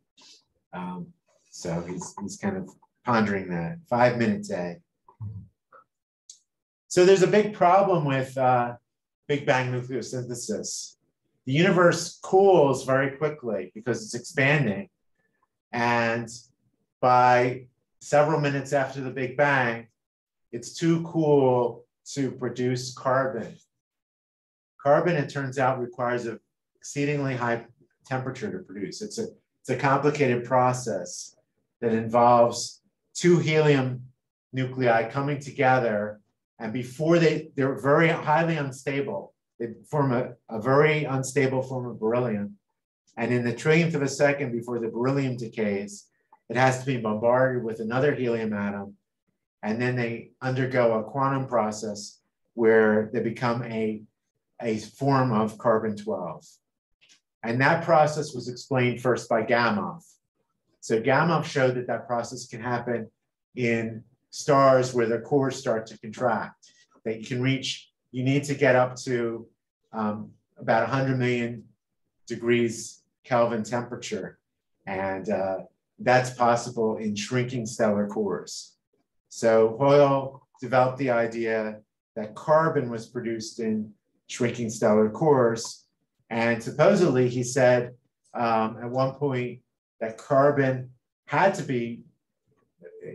Speaker 8: Um, so he's, he's kind of pondering that five minute day. So there's a big problem with uh, Big Bang nucleosynthesis. The universe cools very quickly because it's expanding. And by several minutes after the Big Bang, it's too cool to produce carbon. Carbon, it turns out, requires an exceedingly high temperature to produce. It's a, it's a complicated process that involves two helium nuclei coming together. And before they, they're very highly unstable. They form a, a very unstable form of beryllium. And in the trillionth of a second before the beryllium decays, it has to be bombarded with another helium atom. And then they undergo a quantum process where they become a, a form of carbon 12. And that process was explained first by Gamow. So Gamow showed that that process can happen in stars where their cores start to contract. That you can reach, you need to get up to um, about 100 million degrees Kelvin temperature. And uh, that's possible in shrinking stellar cores. So Hoyle developed the idea that carbon was produced in shrinking stellar cores. And supposedly he said um, at one point that carbon had to be,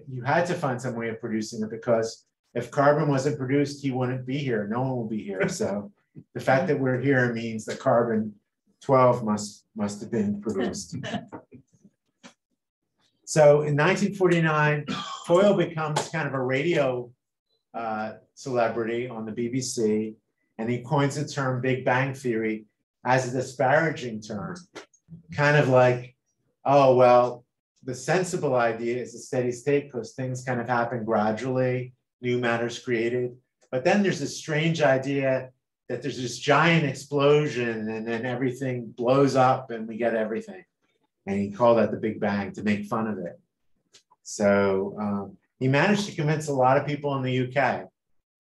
Speaker 8: you had to find some way of producing it because if carbon wasn't produced, he wouldn't be here. No one will be here. So the fact that we're here means that carbon 12 must, must have been produced. so in 1949, Hoyle becomes kind of a radio uh, celebrity on the BBC, and he coins the term Big Bang Theory as a disparaging term, kind of like, oh, well, the sensible idea is a steady state because things kind of happen gradually, new matter's created. But then there's this strange idea that there's this giant explosion and then everything blows up and we get everything. And he called that the Big Bang to make fun of it. So um, he managed to convince a lot of people in the UK.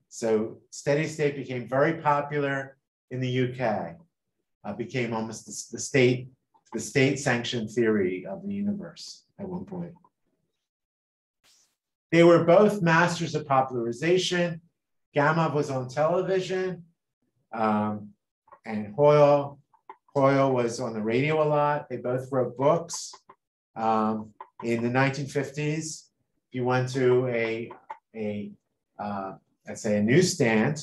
Speaker 8: So steady state became very popular in the UK. Uh, became almost the, the state, the state sanctioned theory of the universe at one point. They were both masters of popularization. Gamow was on television, um, and Hoyle, Hoyle was on the radio a lot. They both wrote books. Um, in the 1950s, if you went to a, a uh, let's say a newsstand,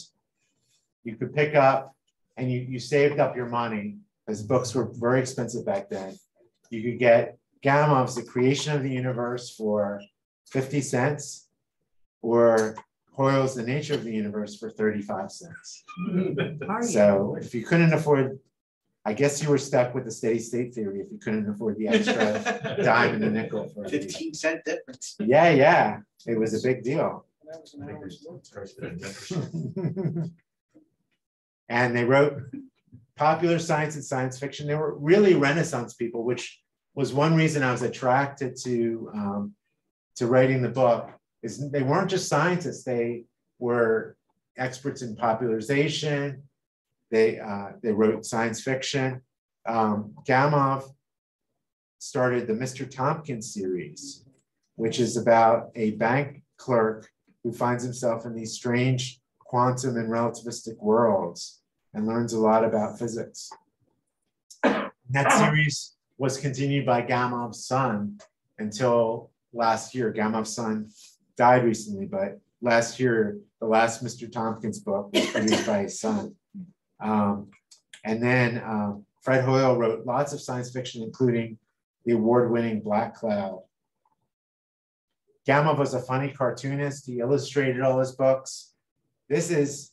Speaker 8: you could pick up and you, you saved up your money because books were very expensive back then. You could get Gamow's The Creation of the Universe for 50 cents or Hoyle's The Nature of the Universe for 35 cents. So if you couldn't afford, I guess you were stuck with the steady state theory if you couldn't afford the extra dime and a nickel for a reading.
Speaker 4: Fifteen cent difference.
Speaker 8: Yeah, yeah, it was a big deal. and they wrote popular science and science fiction. They were really Renaissance people, which was one reason I was attracted to um, to writing the book. Is they weren't just scientists; they were experts in popularization. They uh, they wrote science fiction. Um, Gamow started the Mr. Tompkins series, which is about a bank clerk who finds himself in these strange quantum and relativistic worlds and learns a lot about physics. That series was continued by Gamow's son until last year. Gamow's son died recently, but last year, the last Mr. Tompkins book was produced by his son. Um, and then uh, Fred Hoyle wrote lots of science fiction, including the award-winning Black Cloud. Gamow was a funny cartoonist. He illustrated all his books. This is,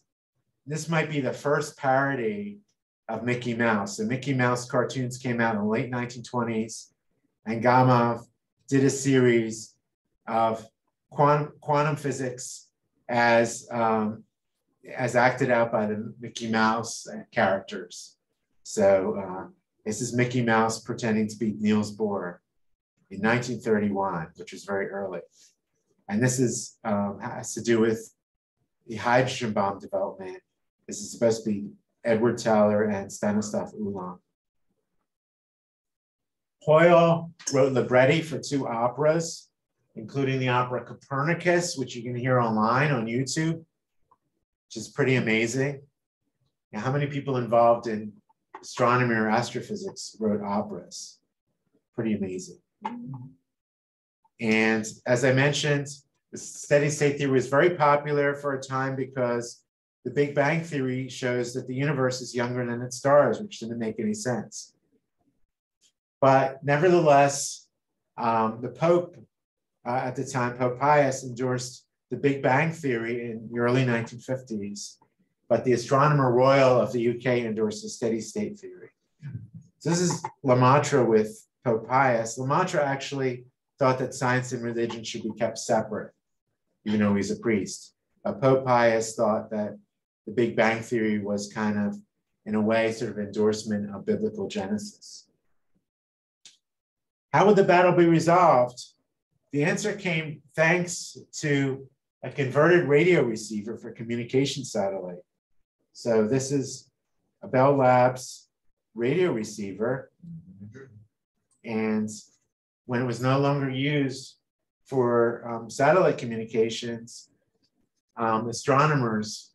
Speaker 8: this might be the first parody of Mickey Mouse. The Mickey Mouse cartoons came out in the late 1920s, and Gamow did a series of quantum, quantum physics as, um, as acted out by the Mickey Mouse characters. So uh, this is Mickey Mouse pretending to be Niels Bohr in 1931, which was very early. And this is um, has to do with the hydrogen bomb development. This is supposed to be Edward Teller and Stanislav Ulam. Hoyle wrote libretti for two operas, including the opera Copernicus, which you can hear online on YouTube, which is pretty amazing. Now, how many people involved in astronomy or astrophysics wrote operas? Pretty amazing. And as I mentioned, the steady state theory was very popular for a time because the Big Bang Theory shows that the universe is younger than its stars, which didn't make any sense. But nevertheless, um, the Pope uh, at the time, Pope Pius, endorsed the Big Bang Theory in the early 1950s, but the Astronomer Royal of the UK endorsed the steady state theory. So this is Lemaitre with Pope Pius. Lemaitre actually thought that science and religion should be kept separate, even though he's a priest. Uh, Pope Pius thought that the Big Bang Theory was kind of, in a way, sort of endorsement of biblical Genesis. How would the battle be resolved? The answer came thanks to a converted radio receiver for communication satellite. So this is a Bell Labs radio receiver. And when it was no longer used for um, satellite communications, um, astronomers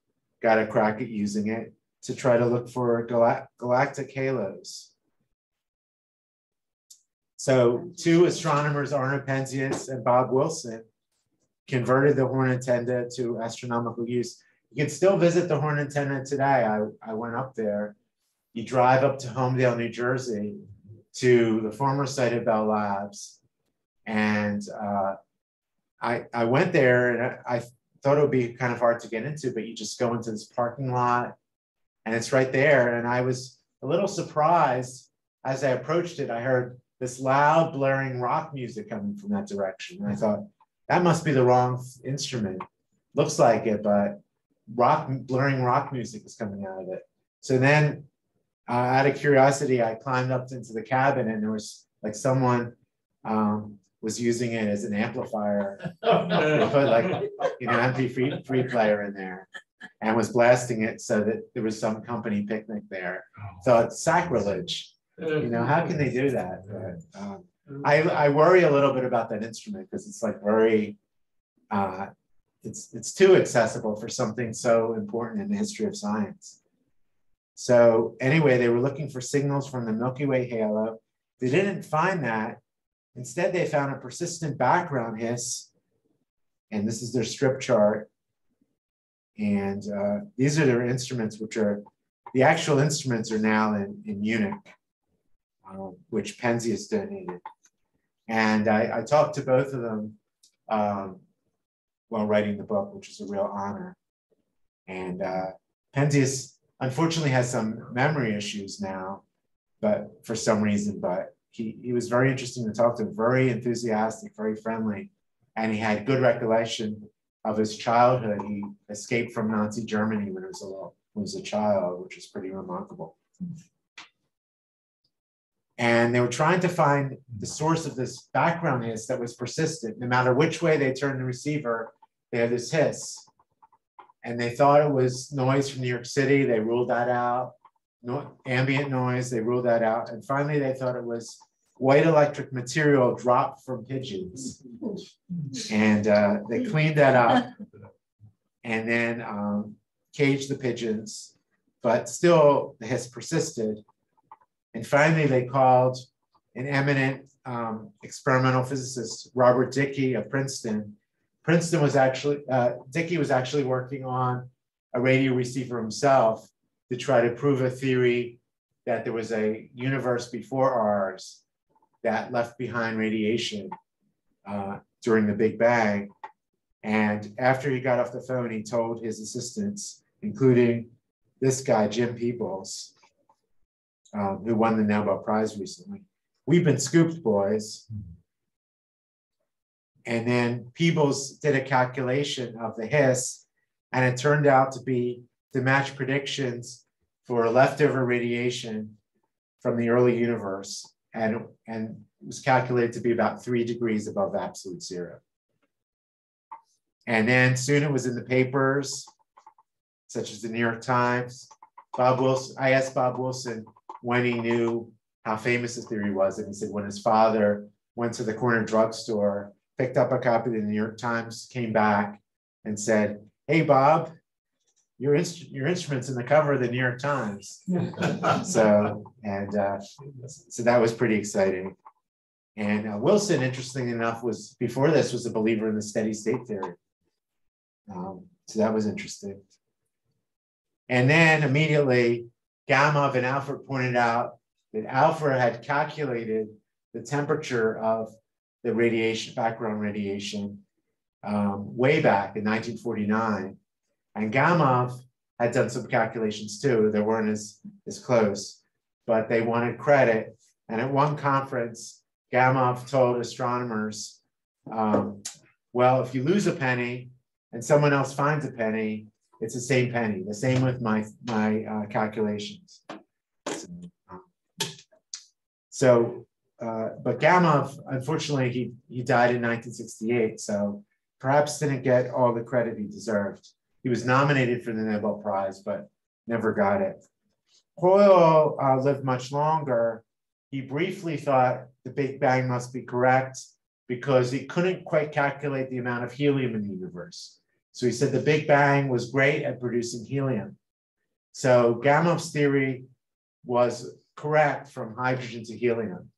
Speaker 8: got a crack at using it to try to look for gal galactic halos. So two astronomers, Arno Penzias and Bob Wilson, converted the Horn antenna to astronomical use. You can still visit the Horn antenna today. I, I went up there. You drive up to Holmdel, New Jersey, to the former site of Bell Labs. And uh, I, I went there and I, I thought it would be kind of hard to get into, but you just go into this parking lot and it's right there. And I was a little surprised as I approached it. I heard this loud, blaring rock music coming from that direction. And I thought, that must be the wrong instrument. Looks like it, but rock, blaring rock music was coming out of it. So then, uh, out of curiosity, I climbed up into the cabin and there was like someone um, was using it as an amplifier. They put like, you know, MP3 free player in there and was blasting it so that there was some company picnic there. So it's sacrilege. You know, how can they do that? But, um, I, I worry a little bit about that instrument because it's like very, uh, it's, it's too accessible for something so important in the history of science. So anyway, they were looking for signals from the Milky Way halo. They didn't find that. Instead, they found a persistent background hiss. And this is their strip chart. And uh, these are their instruments, which are the actual instruments are now in, in Munich, uh, which Penzias donated. And I, I, talked to both of them um, while writing the book, which is a real honor. And uh, Penzias unfortunately has some memory issues now, but for some reason, but he, he was very interesting to talk to, very enthusiastic, very friendly, and he had good recollection of his childhood. He escaped from Nazi Germany when he was a little, when he was a child, which is pretty remarkable. And they were trying to find the source of this background hiss that was persistent. No matter which way they turned the receiver, they had this hiss. And they thought it was noise from New York City. They ruled that out. No, ambient noise, they ruled that out. And finally, they thought it was white electric material dropped from pigeons. And uh, they cleaned that up and then um, caged the pigeons. But still, the hiss persisted. And finally, they called an eminent um, experimental physicist, Robert Dicke of Princeton. Princeton was actually, uh, Dicke was actually working on a radio receiver himself to try to prove a theory that there was a universe before ours that left behind radiation uh, during the Big Bang. And after he got off the phone, he told his assistants, including this guy, Jim Peebles, um, who won the Nobel Prize recently. We've been scooped, boys. And then Peebles did a calculation of the hiss, and it turned out to be to match predictions for leftover radiation from the early universe, and, and was calculated to be about three degrees above absolute zero. And then soon it was in the papers, such as the New York Times. Bob Wilson, I asked Bob Wilson, when he knew how famous the theory was. And he said when his father went to the corner drugstore, picked up a copy of the New York Times, came back and said, Hey, Bob, your, inst- your instrument's in the cover of the New York Times. so, and uh, so that was pretty exciting. And uh, Wilson, interesting enough, was before this was a believer in the steady state theory. Um, so that was interesting. And then immediately Gamow and Alpher pointed out that Alpher had calculated the temperature of the radiation, background radiation, um, way back in 1949. And Gamow had done some calculations too. They weren't as, as close, but they wanted credit. And at one conference, Gamow told astronomers, um, well, if you lose a penny and someone else finds a penny, it's the same penny, the same with my, my uh, calculations. So, uh, but Gamow, unfortunately, he, he died in 1968, so perhaps didn't get all the credit he deserved. He was nominated for the Nobel Prize, but never got it. Hoyle uh, lived much longer. He briefly thought the Big Bang must be correct because he couldn't quite calculate the amount of helium in the universe. So he said the Big Bang was great at producing helium. So Gamow's theory was correct from hydrogen to helium,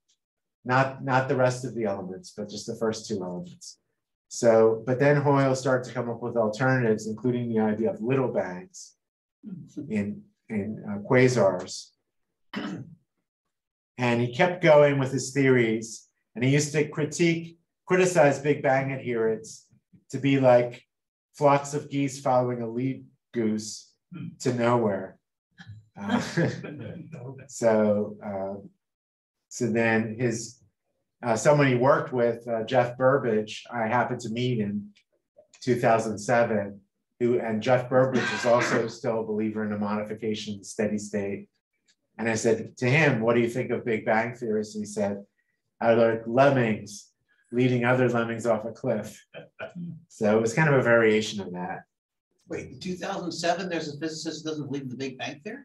Speaker 8: not, not the rest of the elements, but just the first two elements. So, but then Hoyle started to come up with alternatives, including the idea of little bangs in, in uh, quasars. And he kept going with his theories, and he used to critique, criticize Big Bang adherents to be like flocks of geese following a lead goose to nowhere. Uh, so, uh, so then his uh, someone he worked with, uh, Jeff Burbidge, I happened to meet in 2007, who, and Jeff Burbidge is also still a believer in a modification, steady state. And I said to him, what do you think of Big Bang theories? And he said, I like lemmings leading other lemmings off a cliff. So it was kind of a variation of that.
Speaker 13: Wait, in two thousand seven, there's a physicist who doesn't believe in the Big Bang Theory?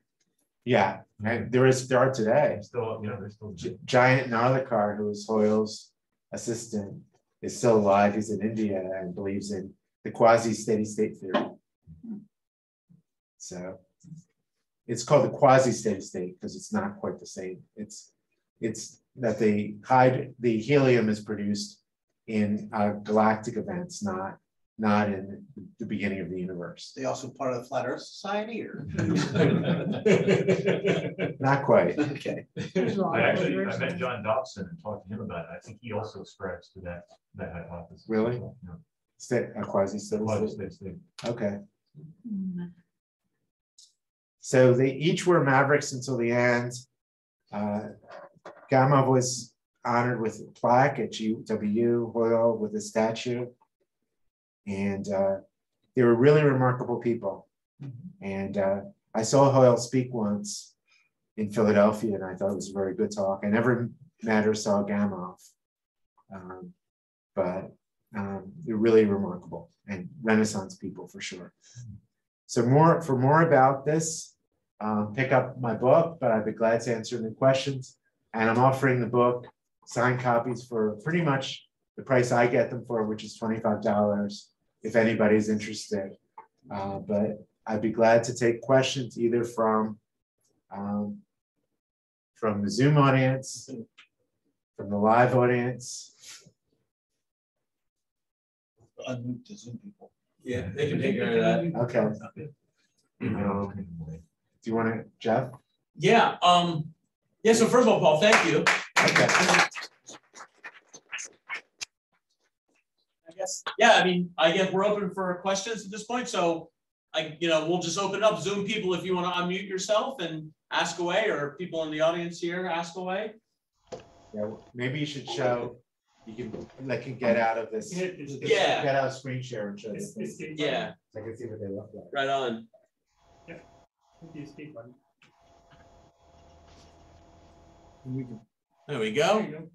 Speaker 8: Yeah, there is, there are today.
Speaker 1: Still, you know, there's still.
Speaker 8: Gi- Jayant Narlikar, who was Hoyle's assistant, is still alive. He's in India and believes in the quasi steady state theory. So it's called the quasi steady state because it's not quite the same. It's it's that the hyd the helium is produced in uh, galactic events, not not in the beginning of the universe.
Speaker 13: They also part of the Flat Earth Society or?
Speaker 8: Not quite.
Speaker 13: Okay.
Speaker 1: I actually, I met John Dobson and talked to him about it. I think he also ascribes to that, that hypothesis.
Speaker 8: Really?
Speaker 1: Yeah.
Speaker 8: Sta- a quasi steady
Speaker 1: Quasi
Speaker 8: state.
Speaker 1: steady state.
Speaker 8: Okay. So they each were mavericks until the end. Uh, Gamow was honored with a plaque at GW, Hoyle with a statue. And uh, they were really remarkable people. And uh, I saw Hoyle speak once in Philadelphia, and I thought it was a very good talk. I never met or saw Gamow. Um, but um, they're really remarkable and Renaissance people for sure. So more for more about this, um, pick up my book, but I'd be glad to answer any questions. And I'm offering the book signed copies for pretty much the price I get them for, which is $25 if anybody's interested. Uh, but I'd be glad to take questions either from um, from the Zoom audience, from the live audience.
Speaker 13: Unmute the Zoom people.
Speaker 3: Yeah, they can take care of that.
Speaker 8: Okay. Um, Do you want to, Jeff?
Speaker 3: Yeah, um, yeah, so first of all, Paul, thank you.
Speaker 8: Okay.
Speaker 3: I guess, yeah, I mean, I guess we're open for questions at this point, so I, you know, we'll just open up Zoom people if you want to unmute yourself and ask away, or people in the audience here, ask away.
Speaker 8: Yeah, maybe you should show, you can, like, can get out of this.
Speaker 3: Yeah.
Speaker 8: Get out of screen share and show the
Speaker 2: It's-
Speaker 8: things.
Speaker 3: Yeah,
Speaker 8: I can see what they look like.
Speaker 3: right on.
Speaker 2: If you speak one.
Speaker 3: There we go.
Speaker 2: you go.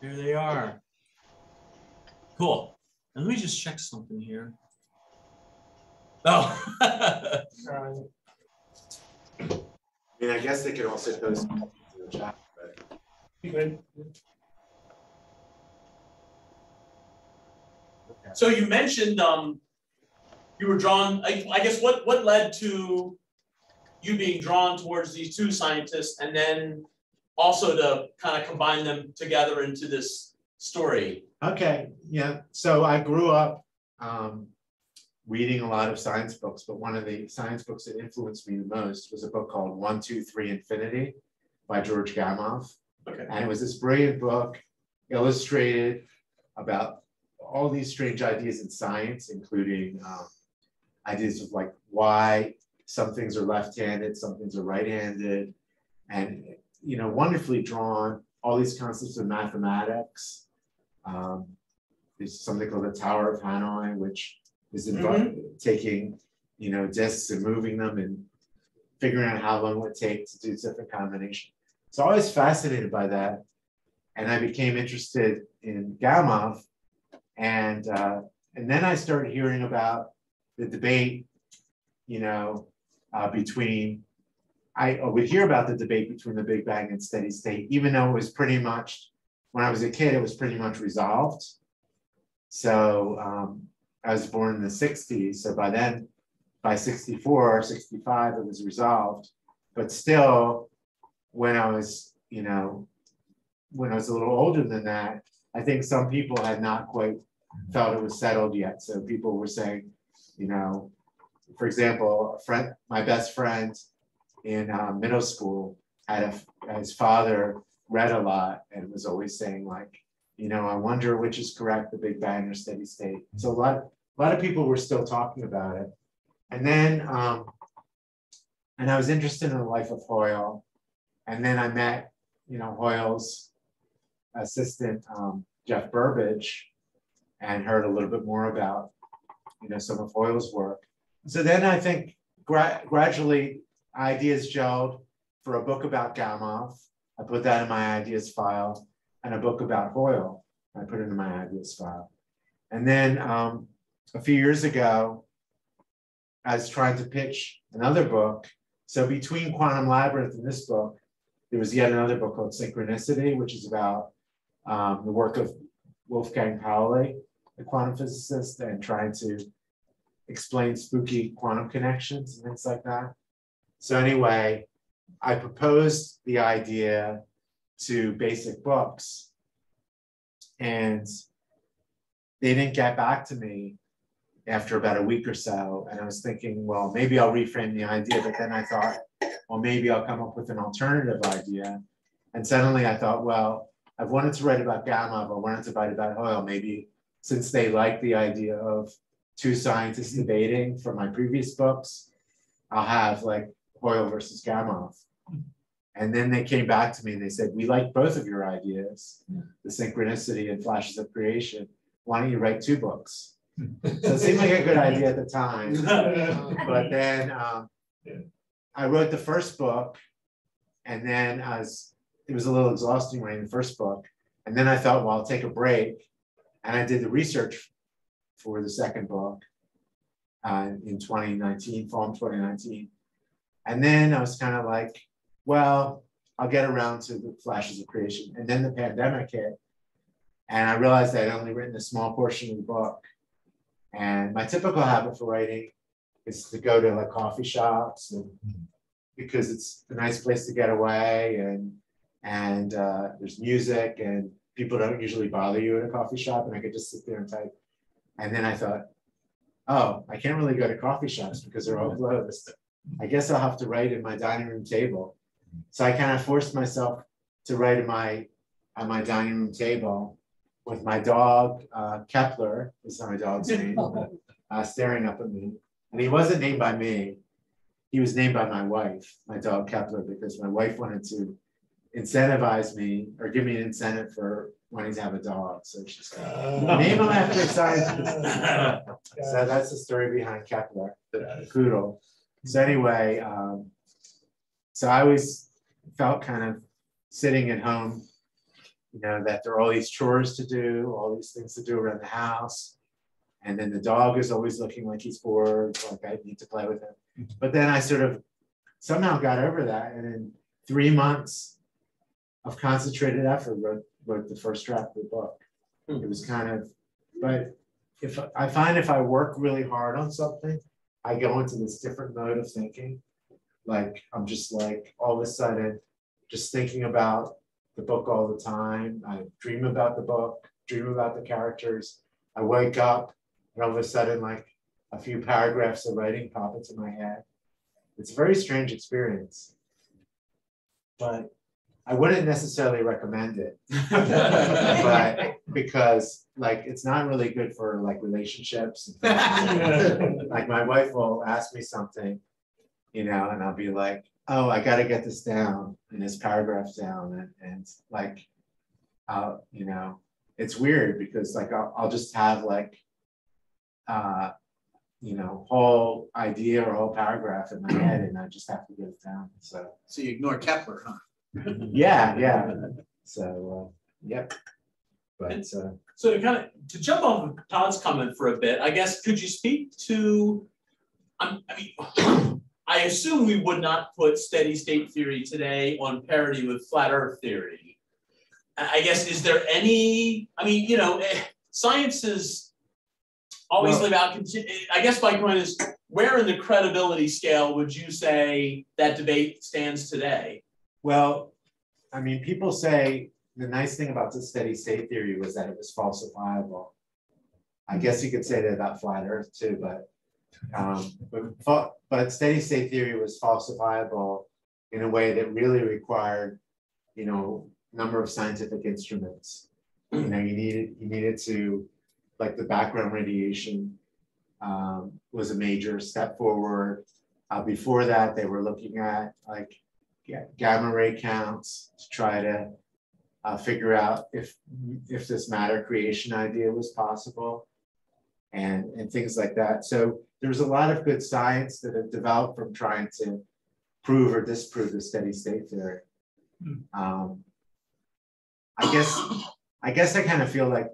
Speaker 3: There they are. Cool. And let me just check something here. Oh.
Speaker 2: Uh,
Speaker 8: I mean, I guess they could also post in the chat, but.
Speaker 2: you?
Speaker 3: So you mentioned, um, you were drawn, I, I guess what, what led to you being drawn towards these two scientists and then also to kind of combine them together into this story?
Speaker 8: Okay, yeah, so I grew up um reading a lot of science books, but one of the science books that influenced me the most was a book called One, Two, Three Infinity by George Gamow.
Speaker 3: Okay.
Speaker 8: And it was this brilliant book illustrated about all these strange ideas in science, including um ideas of like why some things are left-handed, some things are right-handed, and you know, wonderfully drawn, all these concepts of mathematics. Um, there's something called the Tower of Hanoi, which is involved taking, you know, discs and moving them and figuring out how long it would take to do different combinations. So I was fascinated by that. And I became interested in Gamow. And uh, and then I started hearing about the debate, you know, uh, between I would hear about the debate between the Big Bang and steady state, even though it was pretty much, when I was a kid, it was pretty much resolved. So um, I was born in the 60s. So by then, by 64 or 65, it was resolved. But still, when I was, you know, when I was a little older than that, I think some people had not quite felt it was settled yet. So people were saying, you know, for example, a friend, my best friend in uh, middle school had a, his father read a lot and was always saying like, you know, I wonder which is correct, the Big Bang or steady state. So a lot, a lot of people were still talking about it. And then, um, and I was interested in the life of Hoyle. And then I met, you know, Hoyle's assistant, um, Jeff Burbidge, and heard a little bit more about, you know, some of Hoyle's work. So then I think gra- gradually ideas gelled for a book about Gamow. I put that in my ideas file and a book about Hoyle. I put it in my ideas file. And then um, a few years ago, I was trying to pitch another book. So between Quantum Labyrinth and this book, there was yet another book called Synchronicity, which is about um, the work of Wolfgang Pauli, the quantum physicist, and trying to explain spooky quantum connections and things like that. So anyway, I proposed the idea to Basic Books, and they didn't get back to me after about a week or so. And I was thinking, well, maybe I'll reframe the idea, but then I thought, well, maybe I'll come up with an alternative idea. And suddenly I thought, well, I've wanted to write about Gamow, but wanted to write about Hoyle. Maybe since they like the idea of two scientists debating from my previous books, I'll have like Hoyle versus Gamow. And then they came back to me and they said, we like both of your ideas, the synchronicity and flashes of creation. Why don't you write two books? So it seemed like a good idea at the time. But then um, I wrote the first book and then I was, it was a little exhausting writing the first book. And then I thought, well, I'll take a break. And I did the research for the second book uh, in 2019, fall of 2019. And then I was kind of like, well, I'll get around to the flashes of creation. And then the pandemic hit. And I realized I'd only written a small portion of the book. And my typical habit for writing is to go to like coffee shops and because it's a nice place to get away and and uh, there's music and people don't usually bother you at a coffee shop and I could just sit there and type. And then I thought, oh, I can't really go to coffee shops because they're all closed. I guess I'll have to write at my dining room table. So I kind of forced myself to write at my at my dining room table with my dog, uh, Kepler is my dog's name, uh, staring up at me. And he wasn't named by me. He was named by my wife, my dog Kepler, because my wife wanted to incentivize me or give me an incentive for wanting to have a dog. So she's like, name him after a scientist. so that's the story behind Kepler, the poodle. So anyway, um, so I always felt kind of sitting at home, you know, that there are all these chores to do, all these things to do around the house. And then the dog is always looking like he's bored, like I need to play with him. But then I sort of somehow got over that. And in three months of concentrated effort, wrote, wrote the first draft of the book. It was kind of, but if I find if I work really hard on something, I go into this different mode of thinking. Like I'm just like all of a sudden just thinking about the book all the time. I dream about the book, dream about the characters. I wake up and all of a sudden like a few paragraphs of writing pop into my head. It's a very strange experience. But I wouldn't necessarily recommend it. but because like it's not really good for like relationships. like my wife will ask me something, you know, and I'll be like, oh, I gotta get this down and this paragraph down and, and like uh, you know, it's weird because like I'll, I'll just have like uh you know, whole idea or whole paragraph in my head and I just have to get it down. So
Speaker 13: So you ignore Kepler, huh?
Speaker 8: Yeah, yeah. So uh, yep. But uh,
Speaker 3: So to kind of to jump off of Todd's comment for a bit, I guess could you speak to? Um, I mean, I assume we would not put steady state theory today on parity with flat Earth theory. I guess is there any? I mean, you know, eh, science is always
Speaker 8: Well-
Speaker 3: about. I guess my point is, where in the credibility scale would you say that debate stands today?
Speaker 8: Well, I mean, people say the nice thing about the steady state theory was that it was falsifiable. I guess you could say that about flat Earth too, but um, but, but steady state theory was falsifiable in a way that really required, you know, number of scientific instruments. You know, you needed you needed to, like the background radiation um, was a major step forward. Uh, before that, they were looking at like gamma ray counts to try to uh, figure out if if this matter creation idea was possible. and, and things like that. So there's a lot of good science that have developed from trying to prove or disprove the steady state theory. Um, I guess, I guess I kind of feel like,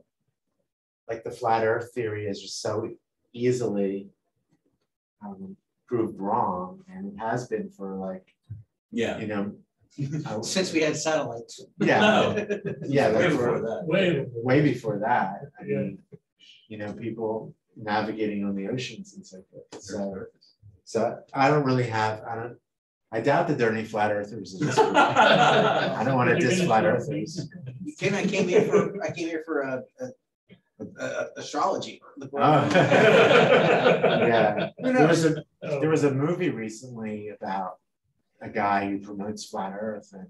Speaker 8: like the flat earth theory is just so easily um, proved wrong, and it has been for like,
Speaker 13: Yeah.
Speaker 8: you know, uh,
Speaker 13: Since we had satellites.
Speaker 8: yeah, yeah,
Speaker 13: Way
Speaker 8: like
Speaker 13: before
Speaker 8: for,
Speaker 13: that.
Speaker 2: Way
Speaker 8: way before that. I
Speaker 2: Yeah.
Speaker 8: mean, you know, people navigating on the oceans and so forth. So, so I don't really have, I don't, I doubt that there are any flat earthers in this group. I don't want to diss flat earthers.
Speaker 13: You came, I came here for, I came here for a, a, a- astrology. Look what-
Speaker 8: Oh. Yeah,
Speaker 13: Who
Speaker 8: there was a, there was a movie recently about a guy who promotes flat earth and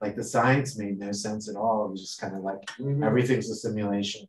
Speaker 8: like the science made no sense at all. It was just kind of like, mm-hmm. everything's a simulation.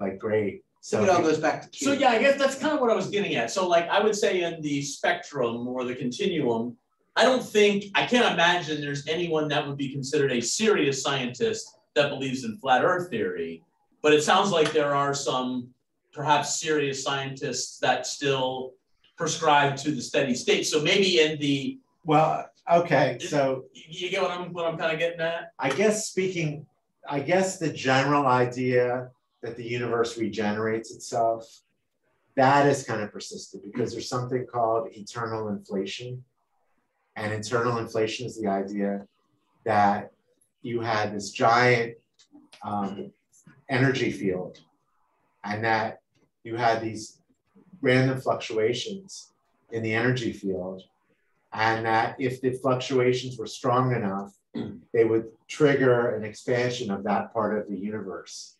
Speaker 8: Like, great. So
Speaker 13: It all goes back to.
Speaker 3: So yeah, I guess that's kind of what I was getting at. So like I would say in the spectrum or the continuum, I don't think I can't imagine there's anyone that would be considered a serious scientist that believes in flat earth theory. But it sounds like there are some perhaps serious scientists that still prescribe to the steady state. So maybe in the
Speaker 8: Well, okay, so
Speaker 3: you get what I'm what I'm kind of getting at?
Speaker 8: I guess speaking, I guess the general idea that the universe regenerates itself, that is kind of persisted because there's something called eternal inflation. And internal inflation is the idea that you had this giant um, energy field and that you had these random fluctuations in the energy field. And that if the fluctuations were strong enough, they would trigger an expansion of that part of the universe.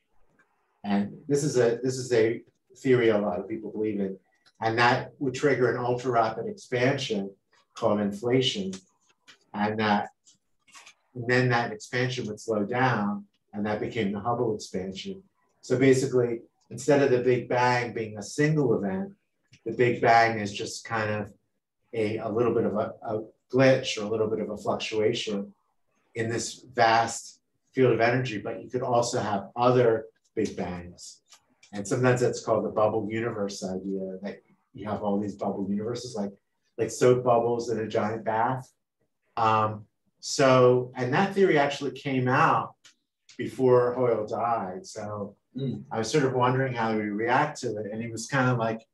Speaker 8: And this is a this is a theory a lot of people believe in, and that would trigger an ultra rapid expansion called inflation, and that and then that expansion would slow down, and that became the Hubble expansion. So basically, instead of the Big Bang being a single event, the Big Bang is just kind of a, a little bit of a, a glitch or a little bit of a fluctuation in this vast field of energy, but you could also have other big bangs. And sometimes that's called the bubble universe idea that you have all these bubble universes like like soap bubbles in a giant bath. Um, so, and that theory actually came out before Hoyle died. So I was sort of wondering how he would react to it. And he was kind of like,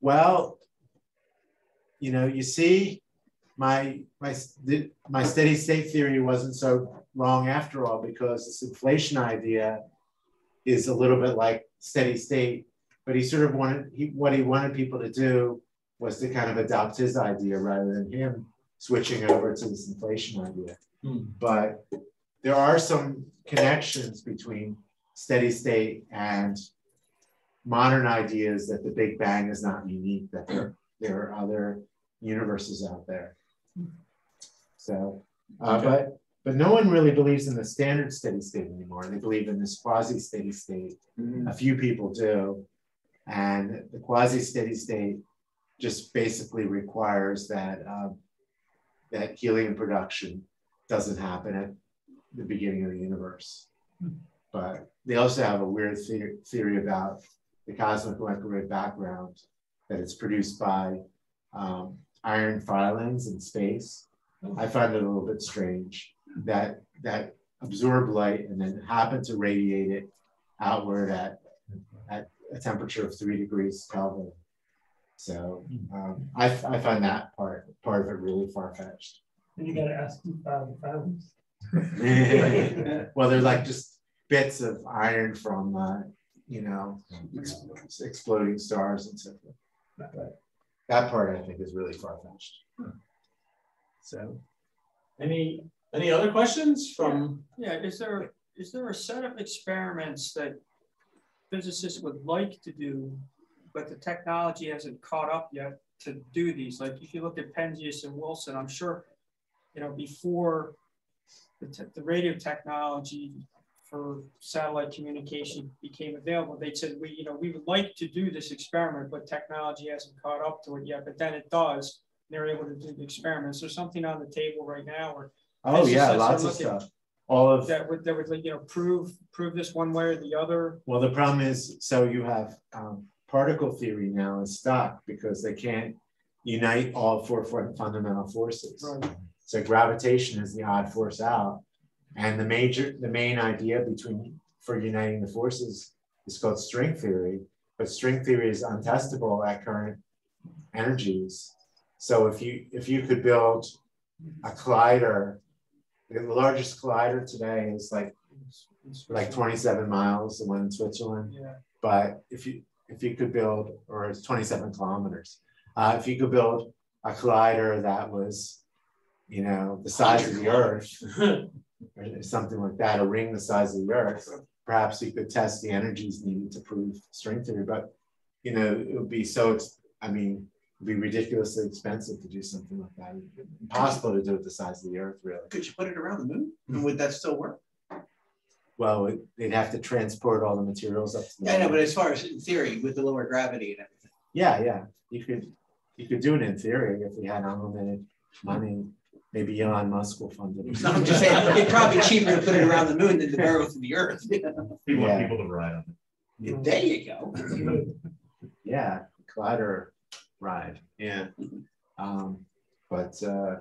Speaker 8: well, you know, you see, my my my steady state theory wasn't so wrong after all because this inflation idea is a little bit like steady state. But he sort of wanted he what he wanted people to do was to kind of adopt his idea rather than him switching over to this inflation idea. Hmm. But there are some connections between steady state and modern ideas that the Big Bang is not unique, that there, there are other universes out there. So, uh, but but no one really believes in the standard steady state anymore. They believe in this quasi steady state. A few people do, and the quasi steady state just basically requires that um, that helium production doesn't happen at the beginning of the universe. But they also have a weird the- theory about the cosmic microwave background that it's produced by um, iron filings in space. I find it a little bit strange that that absorb light and then happen to radiate it outward at at a temperature of three degrees Kelvin. So um, I, I find that part part of it really far fetched.
Speaker 2: And you gotta ask the fountains.
Speaker 8: well, they're like just bits of iron from uh, you know ex- exploding stars and so forth. But that part I think is really far fetched. So
Speaker 3: Any any other questions from
Speaker 10: Yeah, is there, is there a set of experiments that physicists would like to do, but the technology hasn't caught up yet to do these? Like if you look at Penzias and Wilson, I'm sure, you know, before the, te- the radio technology for satellite communication became available, they said, we, you know, we would like to do this experiment, but technology hasn't caught up to it yet, but then it does. They're able to do the experiments. There's something on the table right now or
Speaker 8: oh yeah, lots of stuff. All of
Speaker 10: that would, that would, like, you know, prove, prove this one way or the other.
Speaker 8: Well, the problem is, so you have um, particle theory now is stuck because they can't unite all four fu- fundamental forces. So gravitation is the odd force out. And the major, the main idea between for uniting the forces is called string theory, but string theory is untestable at current energies. So if you if you could build a collider, the largest collider today is like like 27 miles, the one in Switzerland.
Speaker 10: Yeah.
Speaker 8: But if you if you could build, or it's 27 kilometers, uh, if you could build a collider that was, you know, the size of the Earth, or something like that, a ring the size of the Earth, perhaps you could test the energies needed to prove string theory. But you know, it would be so. I mean, it'd be ridiculously expensive to do something like that. Impossible to do it the size of the Earth, really.
Speaker 13: Could you put it around the moon? And would that still work?
Speaker 8: Well, it- they'd have to transport all the materials up to the
Speaker 13: Yeah, I know, but as far as in theory, with the lower gravity and everything.
Speaker 8: Yeah, yeah, you could, you could do it in theory if we had unlimited money. Maybe Elon Musk will fund it.
Speaker 13: No, I'm just saying, it'd probably cheaper to put it around the moon than to burrow through the earth.
Speaker 1: We want
Speaker 8: Yeah.
Speaker 1: people to ride on it.
Speaker 13: There you go.
Speaker 8: Yeah, collider ride, yeah. Um, but, uh,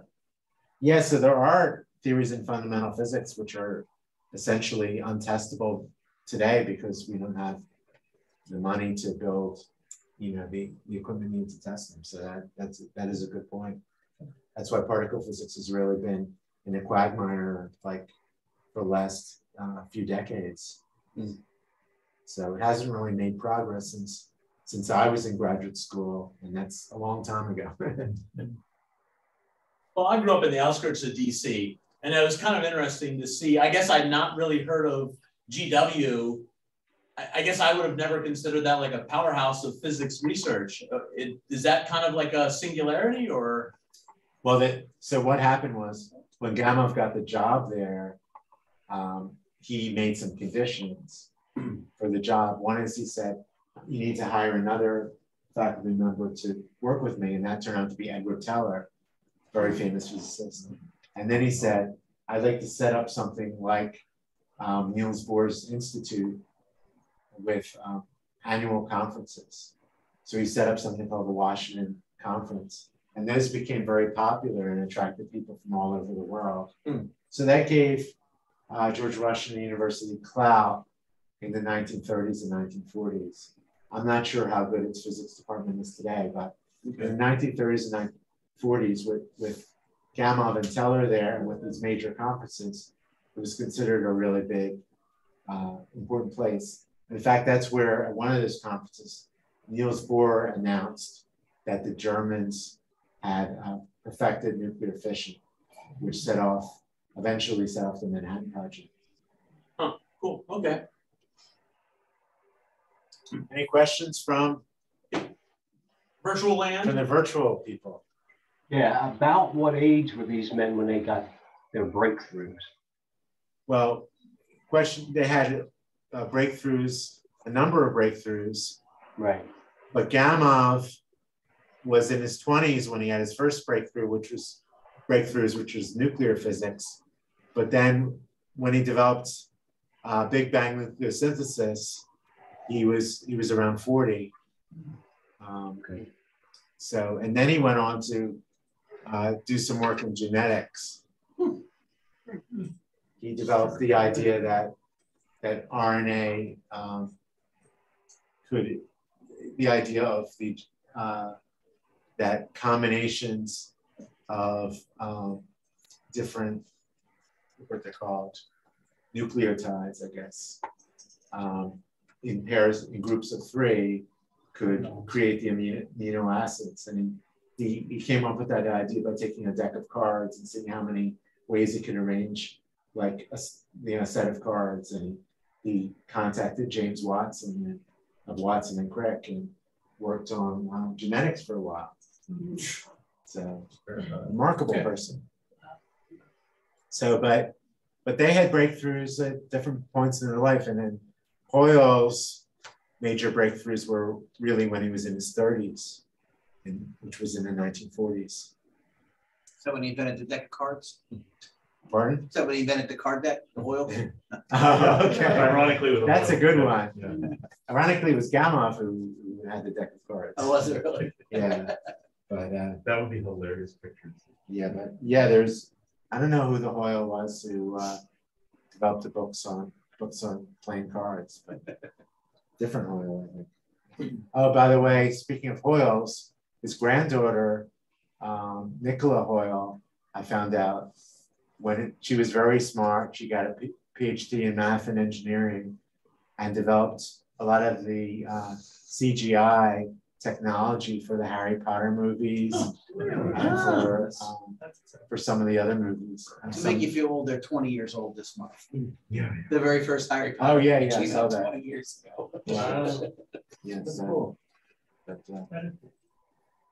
Speaker 8: yeah, so there are theories in fundamental physics which are essentially untestable today because we don't have the money to build, you know, the, the equipment needed to test them. So that, that's, that is a good point. That's why particle physics has really been in a quagmire like for the last uh, few decades. So it hasn't really made progress since since I was in graduate school, and that's a long time ago.
Speaker 3: Well, I grew up in the outskirts of DC, and it was kind of interesting to see. I guess I'd not really heard of GW. I, I guess I would have never considered that like a powerhouse of physics research. Uh, it, is that kind of like a singularity, or
Speaker 8: well, that so what happened was when Gamow got the job there, um, he made some conditions for the job. One is he said, "You need to hire another faculty member to work with me," and that turned out to be Edward Teller, very famous physicist. And then he said, "I'd like to set up something like um, Niels Bohr's Institute with um, annual conferences." So he set up something called the Washington Conference, and those became very popular and attracted people from all over the world. So that gave uh, George Washington University clout in the 1930s and 1940s. I'm not sure how good its physics department is today, but in the 1930s and 1940s, with, with Gamow and Teller there and with these major conferences, it was considered a really big, uh, important place. In fact, that's where at one of those conferences, Niels Bohr announced that the Germans had uh, perfected nuclear fission, which set off, eventually set off the Manhattan Project.
Speaker 3: cool? Okay.
Speaker 8: Any questions from,
Speaker 3: Virtual land.
Speaker 8: from the virtual people?
Speaker 14: Yeah, about what age were these men when they got their breakthroughs?
Speaker 8: Well, question, they had uh, breakthroughs, a number of breakthroughs.
Speaker 14: Right.
Speaker 8: But Gamow was in his 20s when he had his first breakthrough, which was breakthroughs, which was nuclear physics. But then when he developed uh, Big Bang nucleosynthesis, he was he was around 40. Um, So, and then he went on to uh, do some work in genetics. He developed the idea that that RNA um, could, the idea of the uh, that combinations of um, different what they're called nucleotides, I guess, um, in pairs in groups of three could create the amino, acids. And he, he, came up with that idea by taking a deck of cards and seeing how many ways he could arrange like a, you know, a set of cards. And he contacted James Watson and, of Watson and Crick and worked on um, genetics for a while. So remarkable
Speaker 5: Okay.
Speaker 8: person. So, but but they had breakthroughs at different points in their life, and then Hoyle's major breakthroughs were really when he was in his 30s, and, which was in the 1940s.
Speaker 13: Somebody invented the deck of cards.
Speaker 8: Pardon?
Speaker 13: Somebody invented the card deck, the Hoyle.
Speaker 8: Oh, okay.
Speaker 1: Ironically, with a
Speaker 8: That's a good one.
Speaker 1: yeah.
Speaker 8: Ironically, it was Gamow who, who had the deck of cards.
Speaker 13: Oh, was it really?
Speaker 8: Yeah, but uh,
Speaker 1: That would be hilarious pictures.
Speaker 8: yeah, but yeah, there's I don't know who the Hoyle was who uh, developed the books on books on playing cards, but different Hoyle, I think. Oh, by the way, speaking of Hoyles, his granddaughter, um, Nicola Hoyle, I found out when she was very smart. She got a P- PhD in math and engineering and developed a lot of the uh, CGI technology for the Harry Potter movies and for um, for some of the other movies. And
Speaker 13: To
Speaker 8: some-
Speaker 13: make you feel old, they're twenty years old this month.
Speaker 1: Yeah.
Speaker 13: The very first Harry Potter.
Speaker 8: Oh, yeah, yeah, I saw that.
Speaker 13: Twenty years ago.
Speaker 8: Wow. Yeah, so, but, uh,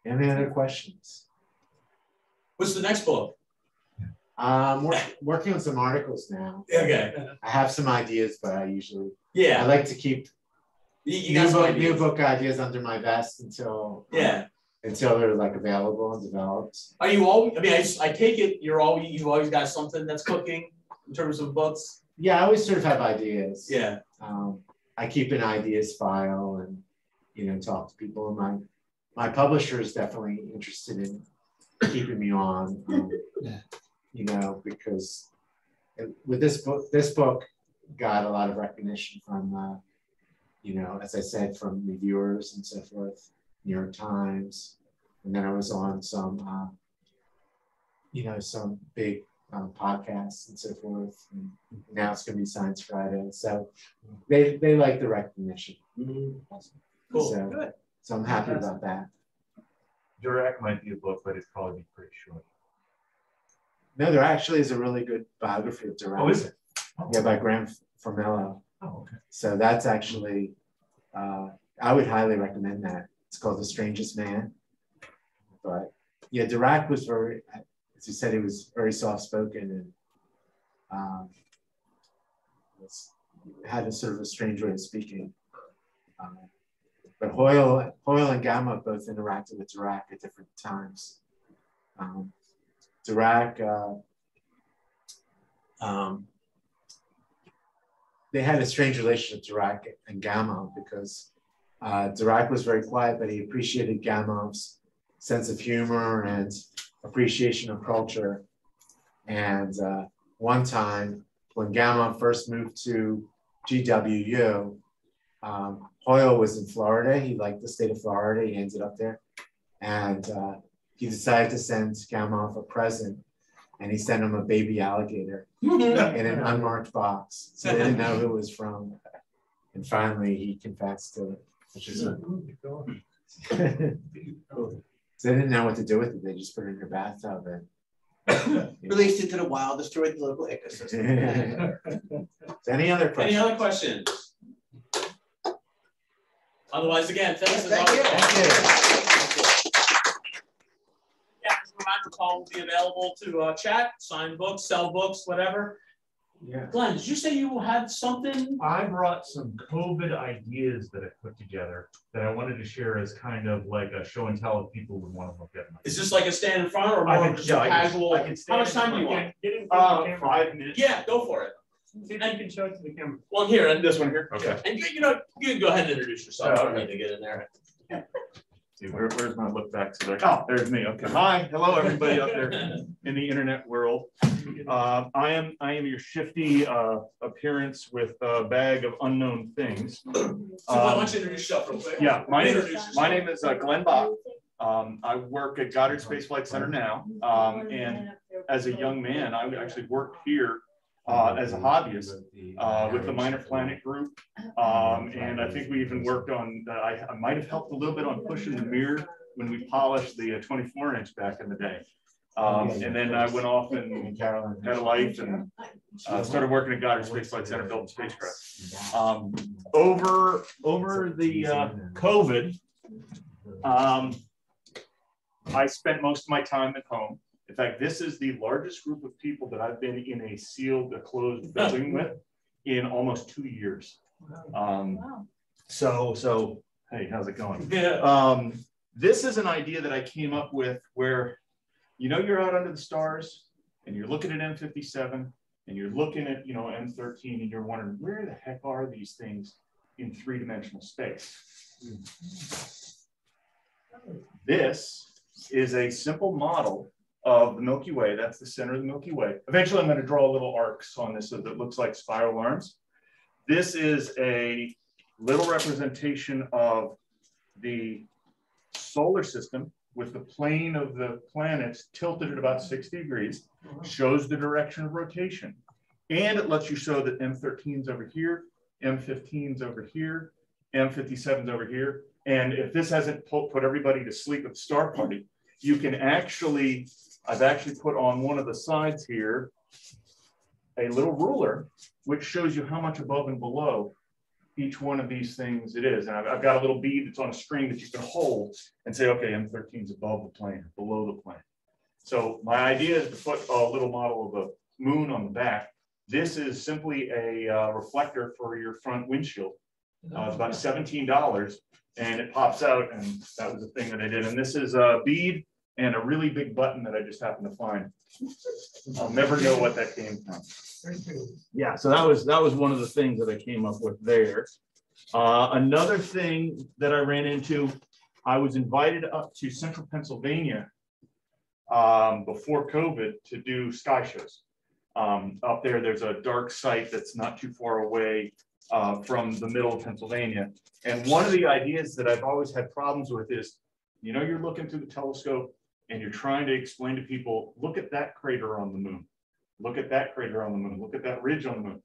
Speaker 8: any other questions?
Speaker 3: What's the next book?
Speaker 8: I'm work, working on some articles now.
Speaker 3: Okay.
Speaker 8: I have some ideas, but I usually
Speaker 3: Yeah.
Speaker 8: I like to keep
Speaker 3: You, you
Speaker 8: new
Speaker 3: got some
Speaker 8: book, new
Speaker 3: ideas.
Speaker 8: book ideas under my vest until um,
Speaker 3: Yeah.
Speaker 8: until they're like available and developed.
Speaker 3: Are you always? I mean, I, I take it you're always you always got something that's cooking in terms of books.
Speaker 8: Yeah, I always sort of have ideas.
Speaker 3: Yeah.
Speaker 8: Um, I keep an ideas file and you know talk to people. And my my publisher is definitely interested in keeping me on. Um, you know because it- with this book, this book got a lot of recognition from uh, you know as I said from reviewers and so forth, New York Times, and then I was on some uh, you know some big um, podcasts and so forth. And now it's going to be Science Friday, so they they like the recognition.
Speaker 3: Cool.
Speaker 8: So,
Speaker 3: Good.
Speaker 8: so I'm happy about that.
Speaker 1: Dirac might be a book, but it'd probably be pretty short.
Speaker 8: No, there actually is a really good biography of Dirac.
Speaker 1: Oh, is it?
Speaker 8: Yeah, by Graham Farmelo.
Speaker 1: Oh, okay.
Speaker 8: So that's actually, uh, I would highly recommend that. It's called The Strangest Man. But yeah, Dirac was very, as you said, he was very soft spoken and um, was, had a sort of a strange way of speaking. Um, but Hoyle, Hoyle and Gamow both interacted with Dirac at different times. Um, Dirac, uh, um, they had a strange relationship, to Dirac and Gamow, because uh, Dirac was very quiet, but he appreciated Gamow's sense of humor and appreciation of culture. And uh, one time, when Gamow first moved to GWU, um, Hoyle was in Florida. He liked the state of Florida. He ended up there. And uh, he decided to send Gamow a present. And he sent him a baby alligator in an unmarked box. So they didn't know who it was from. And finally, he confessed to it, which is so they didn't know what to do with it. They just put it in their bathtub and
Speaker 13: Released it to the wild, destroyed the local ecosystem.
Speaker 8: any other questions?
Speaker 3: Any
Speaker 8: questions?
Speaker 3: other questions? Otherwise, again, thanks. as
Speaker 13: Thank you.
Speaker 3: Yeah, as a reminder, Paul will be available to uh, chat, sign books, sell books, whatever.
Speaker 8: Yeah.
Speaker 3: Glenn, did you say you had something?
Speaker 1: I brought some COVID ideas that I put together that I wanted to share as kind of like a show and tell if people would want to look at them.
Speaker 3: Is this like a stand in front or
Speaker 1: I
Speaker 3: more
Speaker 1: can-
Speaker 3: just
Speaker 1: yeah,
Speaker 3: a
Speaker 1: I
Speaker 3: casual?
Speaker 1: I can
Speaker 3: How much time do you want?
Speaker 2: Get in front of the
Speaker 1: Uh,
Speaker 2: camera.
Speaker 1: five minutes.
Speaker 3: Yeah, go for it.
Speaker 2: See if you can show it to the camera.
Speaker 3: Well, here, and this one here.
Speaker 1: Okay.
Speaker 3: And you, know, you can go ahead and introduce yourself.
Speaker 1: Yeah,
Speaker 3: I don't need to get in there.
Speaker 1: See, where, where's my look back to there? Oh, there's me. Okay. Hi, hello, everybody out there in the internet world. Uh, I am, I am your shifty, uh, appearance with a bag of unknown things.
Speaker 3: So why don't you introduce yourself real quick?
Speaker 1: Yeah, my name is, my name is uh, Glenn Bach. Um, I work at Goddard Space Flight Center now. Um, and as a young man, I actually worked here uh, as a hobbyist uh, with the Minor Planet Group. Um, and I think we even worked on, uh, I, I might have helped a little bit on pushing the mirror when we polished the uh, 24 inch back in the day. Um, and then I went off and had a life and uh, started working at Goddard Space Flight Center, building spacecraft. Um, over over the uh, COVID, um, I spent most of my time at home. In fact, this is the largest group of people that I've been in a sealed, a closed building with in almost two years. Um, so, so, hey, how's it going?
Speaker 3: Yeah.
Speaker 1: Um, this is an idea that I came up with where, you know, you're out under the stars and you're looking at M57 and you're looking at, you know, M13 and you're wondering, where the heck are these things in three dimensional space? This is a simple model of the Milky Way. That's the center of the Milky Way. Eventually, I'm going to draw little arcs on this so that looks like spiral arms. This is a little representation of the solar system with the plane of the planets tilted at about 60 degrees, mm-hmm. shows the direction of rotation. And it lets you show that M13 is over here, M15 is over here, M57 is over here. And if this hasn't put, put everybody to sleep at the star party, you can actually, I've actually put on one of the sides here, a little ruler, which shows you how much above and below each one of these things it is. And I've, I've got a little bead that's on a string that you can hold and say, okay, M13 is above the plane, below the plane. So my idea is to put a little model of a moon on the back. This is simply a uh, reflector for your front windshield. Uh, it's about $17 and it pops out and that was the thing that I did. And this is a bead and a really big button that I just happened to find. I'll never know what that came from. Yeah, so that was that was one of the things that I came up with there. Uh, another thing that I ran into, I was invited up to central Pennsylvania um, before COVID to do sky shows. Um, up there, there's a dark site that's not too far away uh, from the middle of Pennsylvania. And one of the ideas that I've always had problems with is, you know, you're looking through the telescope and you're trying to explain to people, look at that crater on the moon. Look at that crater on the moon. Look at that ridge on the moon.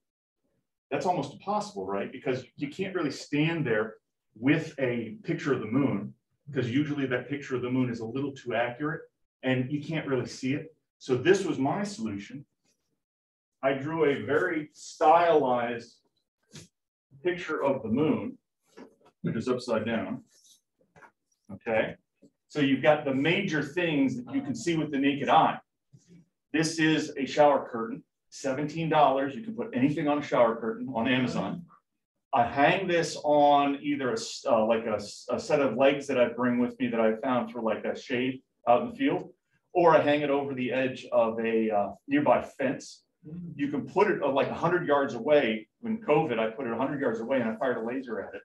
Speaker 1: That's almost impossible, right? Because you can't really stand there with a picture of the moon, because usually that picture of the moon is a little too accurate and you can't really see it. So this was my solution. I drew a very stylized picture of the moon, which is upside down. Okay. So you've got the major things that you can see with the naked eye. This is a shower curtain, $17. You can put anything on a shower curtain on Amazon. I hang this on either a, uh, like a, a, set of legs that I bring with me that I found for like a shade out in the field, or I hang it over the edge of a uh, nearby fence. You can put it uh, like 100 yards away. When COVID, I put it 100 yards away and I fired a laser at it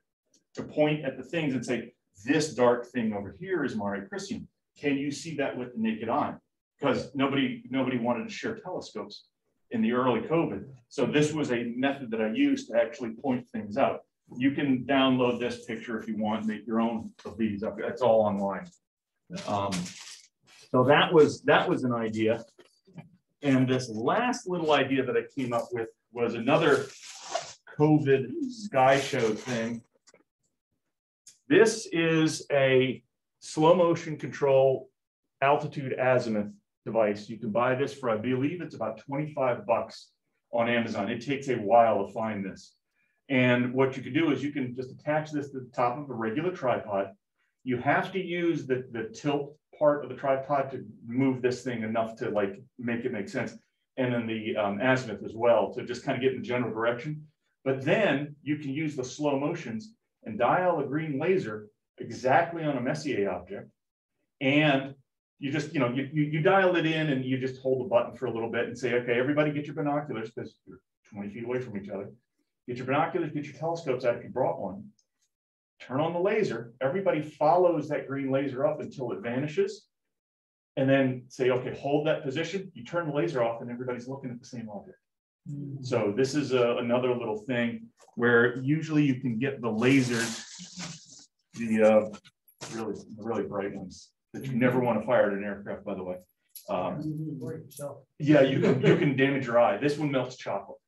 Speaker 1: to point at the things and say, this dark thing over here is Mare Crisium. Can you see that with the naked eye? Because nobody, nobody wanted to share telescopes in the early COVID. So this was a method that I used to actually point things out. You can download this picture if you want, make your own of these. It's all online. Um, so that was that was an idea. And this last little idea that I came up with was another COVID sky show thing. This is a slow motion control altitude azimuth device. You can buy this for, I believe it's about 25 bucks on Amazon. It takes a while to find this. And what you can do is you can just attach this to the top of a regular tripod. You have to use the, the tilt part of the tripod to move this thing enough to like make it make sense. And then the um, azimuth as well to just kind of get in the general direction. But then you can use the slow motions and dial a green laser exactly on a Messier object. And you just, you know, you, you, you dial it in and you just hold the button for a little bit and say, okay, everybody get your binoculars because you're 20 feet away from each other. Get your binoculars, get your telescopes out if you brought one. Turn on the laser. Everybody follows that green laser up until it vanishes. And then say, okay, hold that position. You turn the laser off and everybody's looking at the same object. So this is a, another little thing where usually you can get the lasers, the uh, really, really bright ones that you never want to fire at an aircraft, by the way. Um, yeah, you can, you can damage your eye. This one melts chocolate.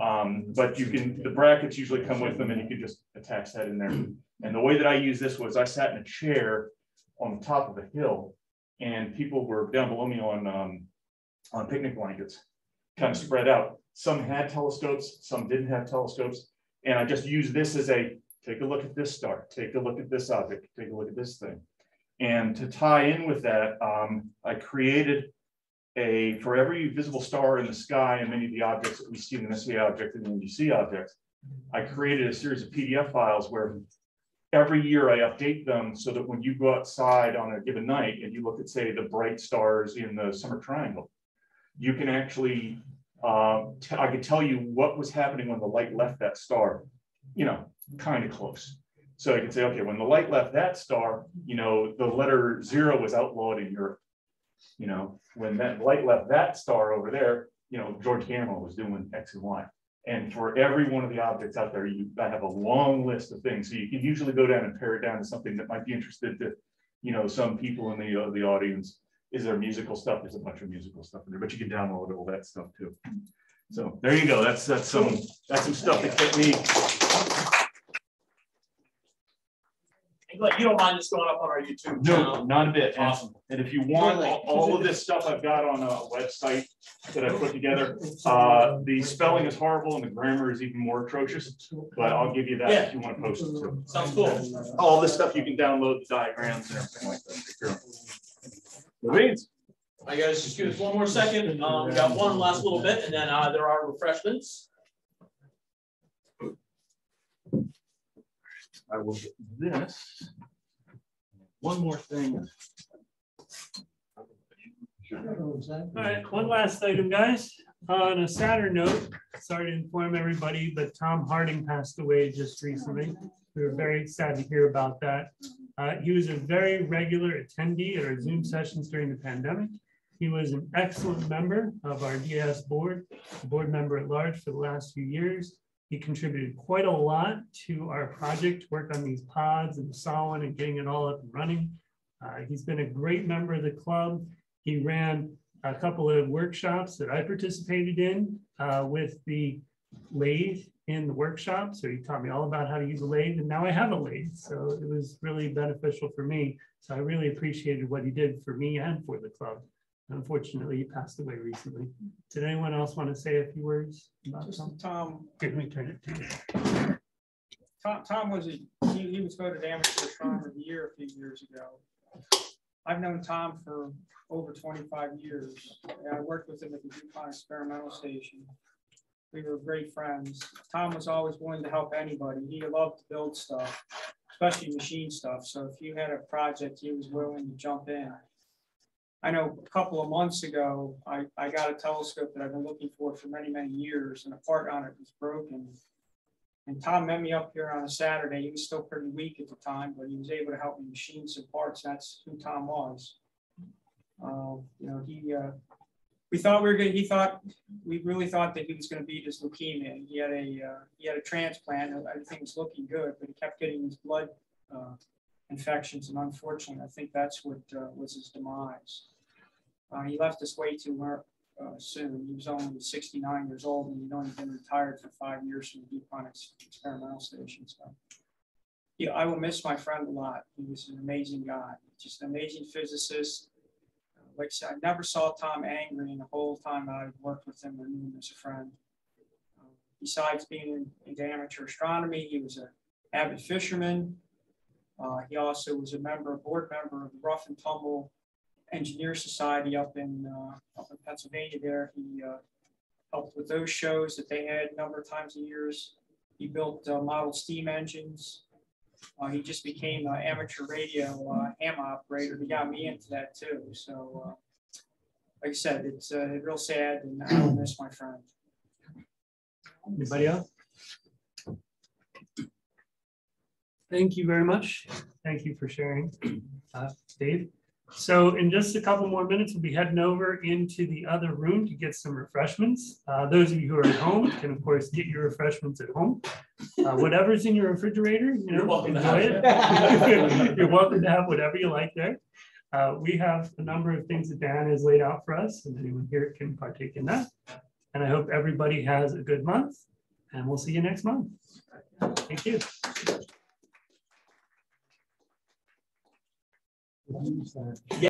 Speaker 1: Um, but you can, the brackets usually come with them and you can just attach that in there. And the way that I use this was I sat in a chair on the top of a hill and people were down below me on, um, on picnic blankets, kind of spread out. Some had telescopes, some didn't have telescopes. And I just use this as a, take a look at this star, take a look at this object, take a look at this thing. And to tie in with that, um, I created a, for every visible star in the sky and many of the objects that we see in the Messier object and the NGC objects, I created a series of PDF files where every year I update them so that when you go outside on a given night and you look at, say, the bright stars in the summer triangle, you can actually uh, I could tell you what was happening when the light left that star, you know, kind of close. So I can say, okay, when the light left that star, you know, the letter zero was outlawed in Europe. You know, when that light left that star over there, you know, George Gamow was doing X and Y. And for every one of the objects out there, you, I have a long list of things. So you can usually go down and pare it down to something that might be interested to, you know, some people in the, uh, the audience. Is there musical stuff? There's a bunch of musical stuff in there, but you can download all that stuff too. So there you go. That's, that's some, that's some stuff that kept me.
Speaker 3: And you don't mind this going up on our YouTube
Speaker 1: No,
Speaker 3: channel?
Speaker 1: not a bit. And-
Speaker 3: Awesome.
Speaker 1: And if you want, all, all of this stuff I've got on a website that I put together. Uh, the spelling is horrible and the grammar is even more atrocious, but I'll give you that if you want to post it too.
Speaker 3: Sounds cool.
Speaker 1: All this stuff you can download, the diagrams and everything like that. If you're-
Speaker 3: I guys, just give us one more second. Um, we got one last little bit and then, uh, there are refreshments.
Speaker 1: I will get this. One more thing.
Speaker 2: All right, one last item, guys. On a sadder note, sorry to inform everybody, but Tom Harding passed away just recently. We were very sad to hear about that. Uh, he was a very regular attendee at our Zoom sessions during the pandemic. He was an excellent member of our DS board, board member at large for the last few years. He contributed quite a lot to our project, work on these pods and Solon and getting it all up and running. Uh, he's been a great member of the club. He ran a couple of workshops that I participated in uh, with the lathe in the workshop. So he taught me all about how to use a lathe and now I have a lathe. So it was really beneficial for me. So I really appreciated what he did for me and for the club. Unfortunately, he passed away recently. Did anyone else want to say a few words about Tom?
Speaker 10: Tom,
Speaker 2: Give me turn it to you.
Speaker 10: Tom, Tom was a, he, he was voted amateur astronomer of the year a few years ago. I've known Tom for over twenty-five years. I worked with him at the DuPont Experimental Station. We were great friends. Tom was always willing to help anybody. He loved to build stuff, especially machine stuff. So if you had a project, he was willing to jump in. I know a couple of months ago, I, I got a telescope that I've been looking for for many, many years and a part on it was broken. And Tom met me up here on a Saturday. He was still pretty weak at the time, but he was able to help me machine some parts. That's who Tom was. Uh, you know, he, uh, we thought we were good. He thought, we really thought that he was going to beat his leukemia. He had a, uh, he had a transplant. Everything was looking good, but he kept getting his blood uh, infections. And unfortunately, I think that's what uh, was his demise. Uh, he left us way too uh, soon. He was only 69 years old and he'd only been retired for five years from the DuPont Experimental Station. So, yeah, I will miss my friend a lot. He was an amazing guy, just an amazing physicist. Like I said, I never saw Tom angry in the whole time I worked with him or knew him as a friend. Uh, Besides being in- into amateur astronomy, he was an avid fisherman. Uh, he also was a member, a board member of the Rough and Tumble Engineer Society up in uh, up in Pennsylvania. There, he uh, helped with those shows that they had a number of times a year. He built uh, model steam engines. Uh, he just became an amateur radio uh, ham operator. He got me into that too. So, uh, like I said, it's uh, real sad, and I will miss my friend.
Speaker 2: Anybody else? Thank you very much. Thank you for sharing, uh, Dave. So in just a couple more minutes, we'll be heading over into the other room to get some refreshments. Uh, Those of you who are at home can, of course, get your refreshments at home. Uh, Whatever's in your refrigerator, you know,
Speaker 3: You're
Speaker 2: enjoy it. You're welcome to have whatever you like there. Uh, We have a number of things that Dan has laid out for us, and anyone here can partake in that. And I hope everybody has a good month, and we'll see you next month. Thank you. Yeah.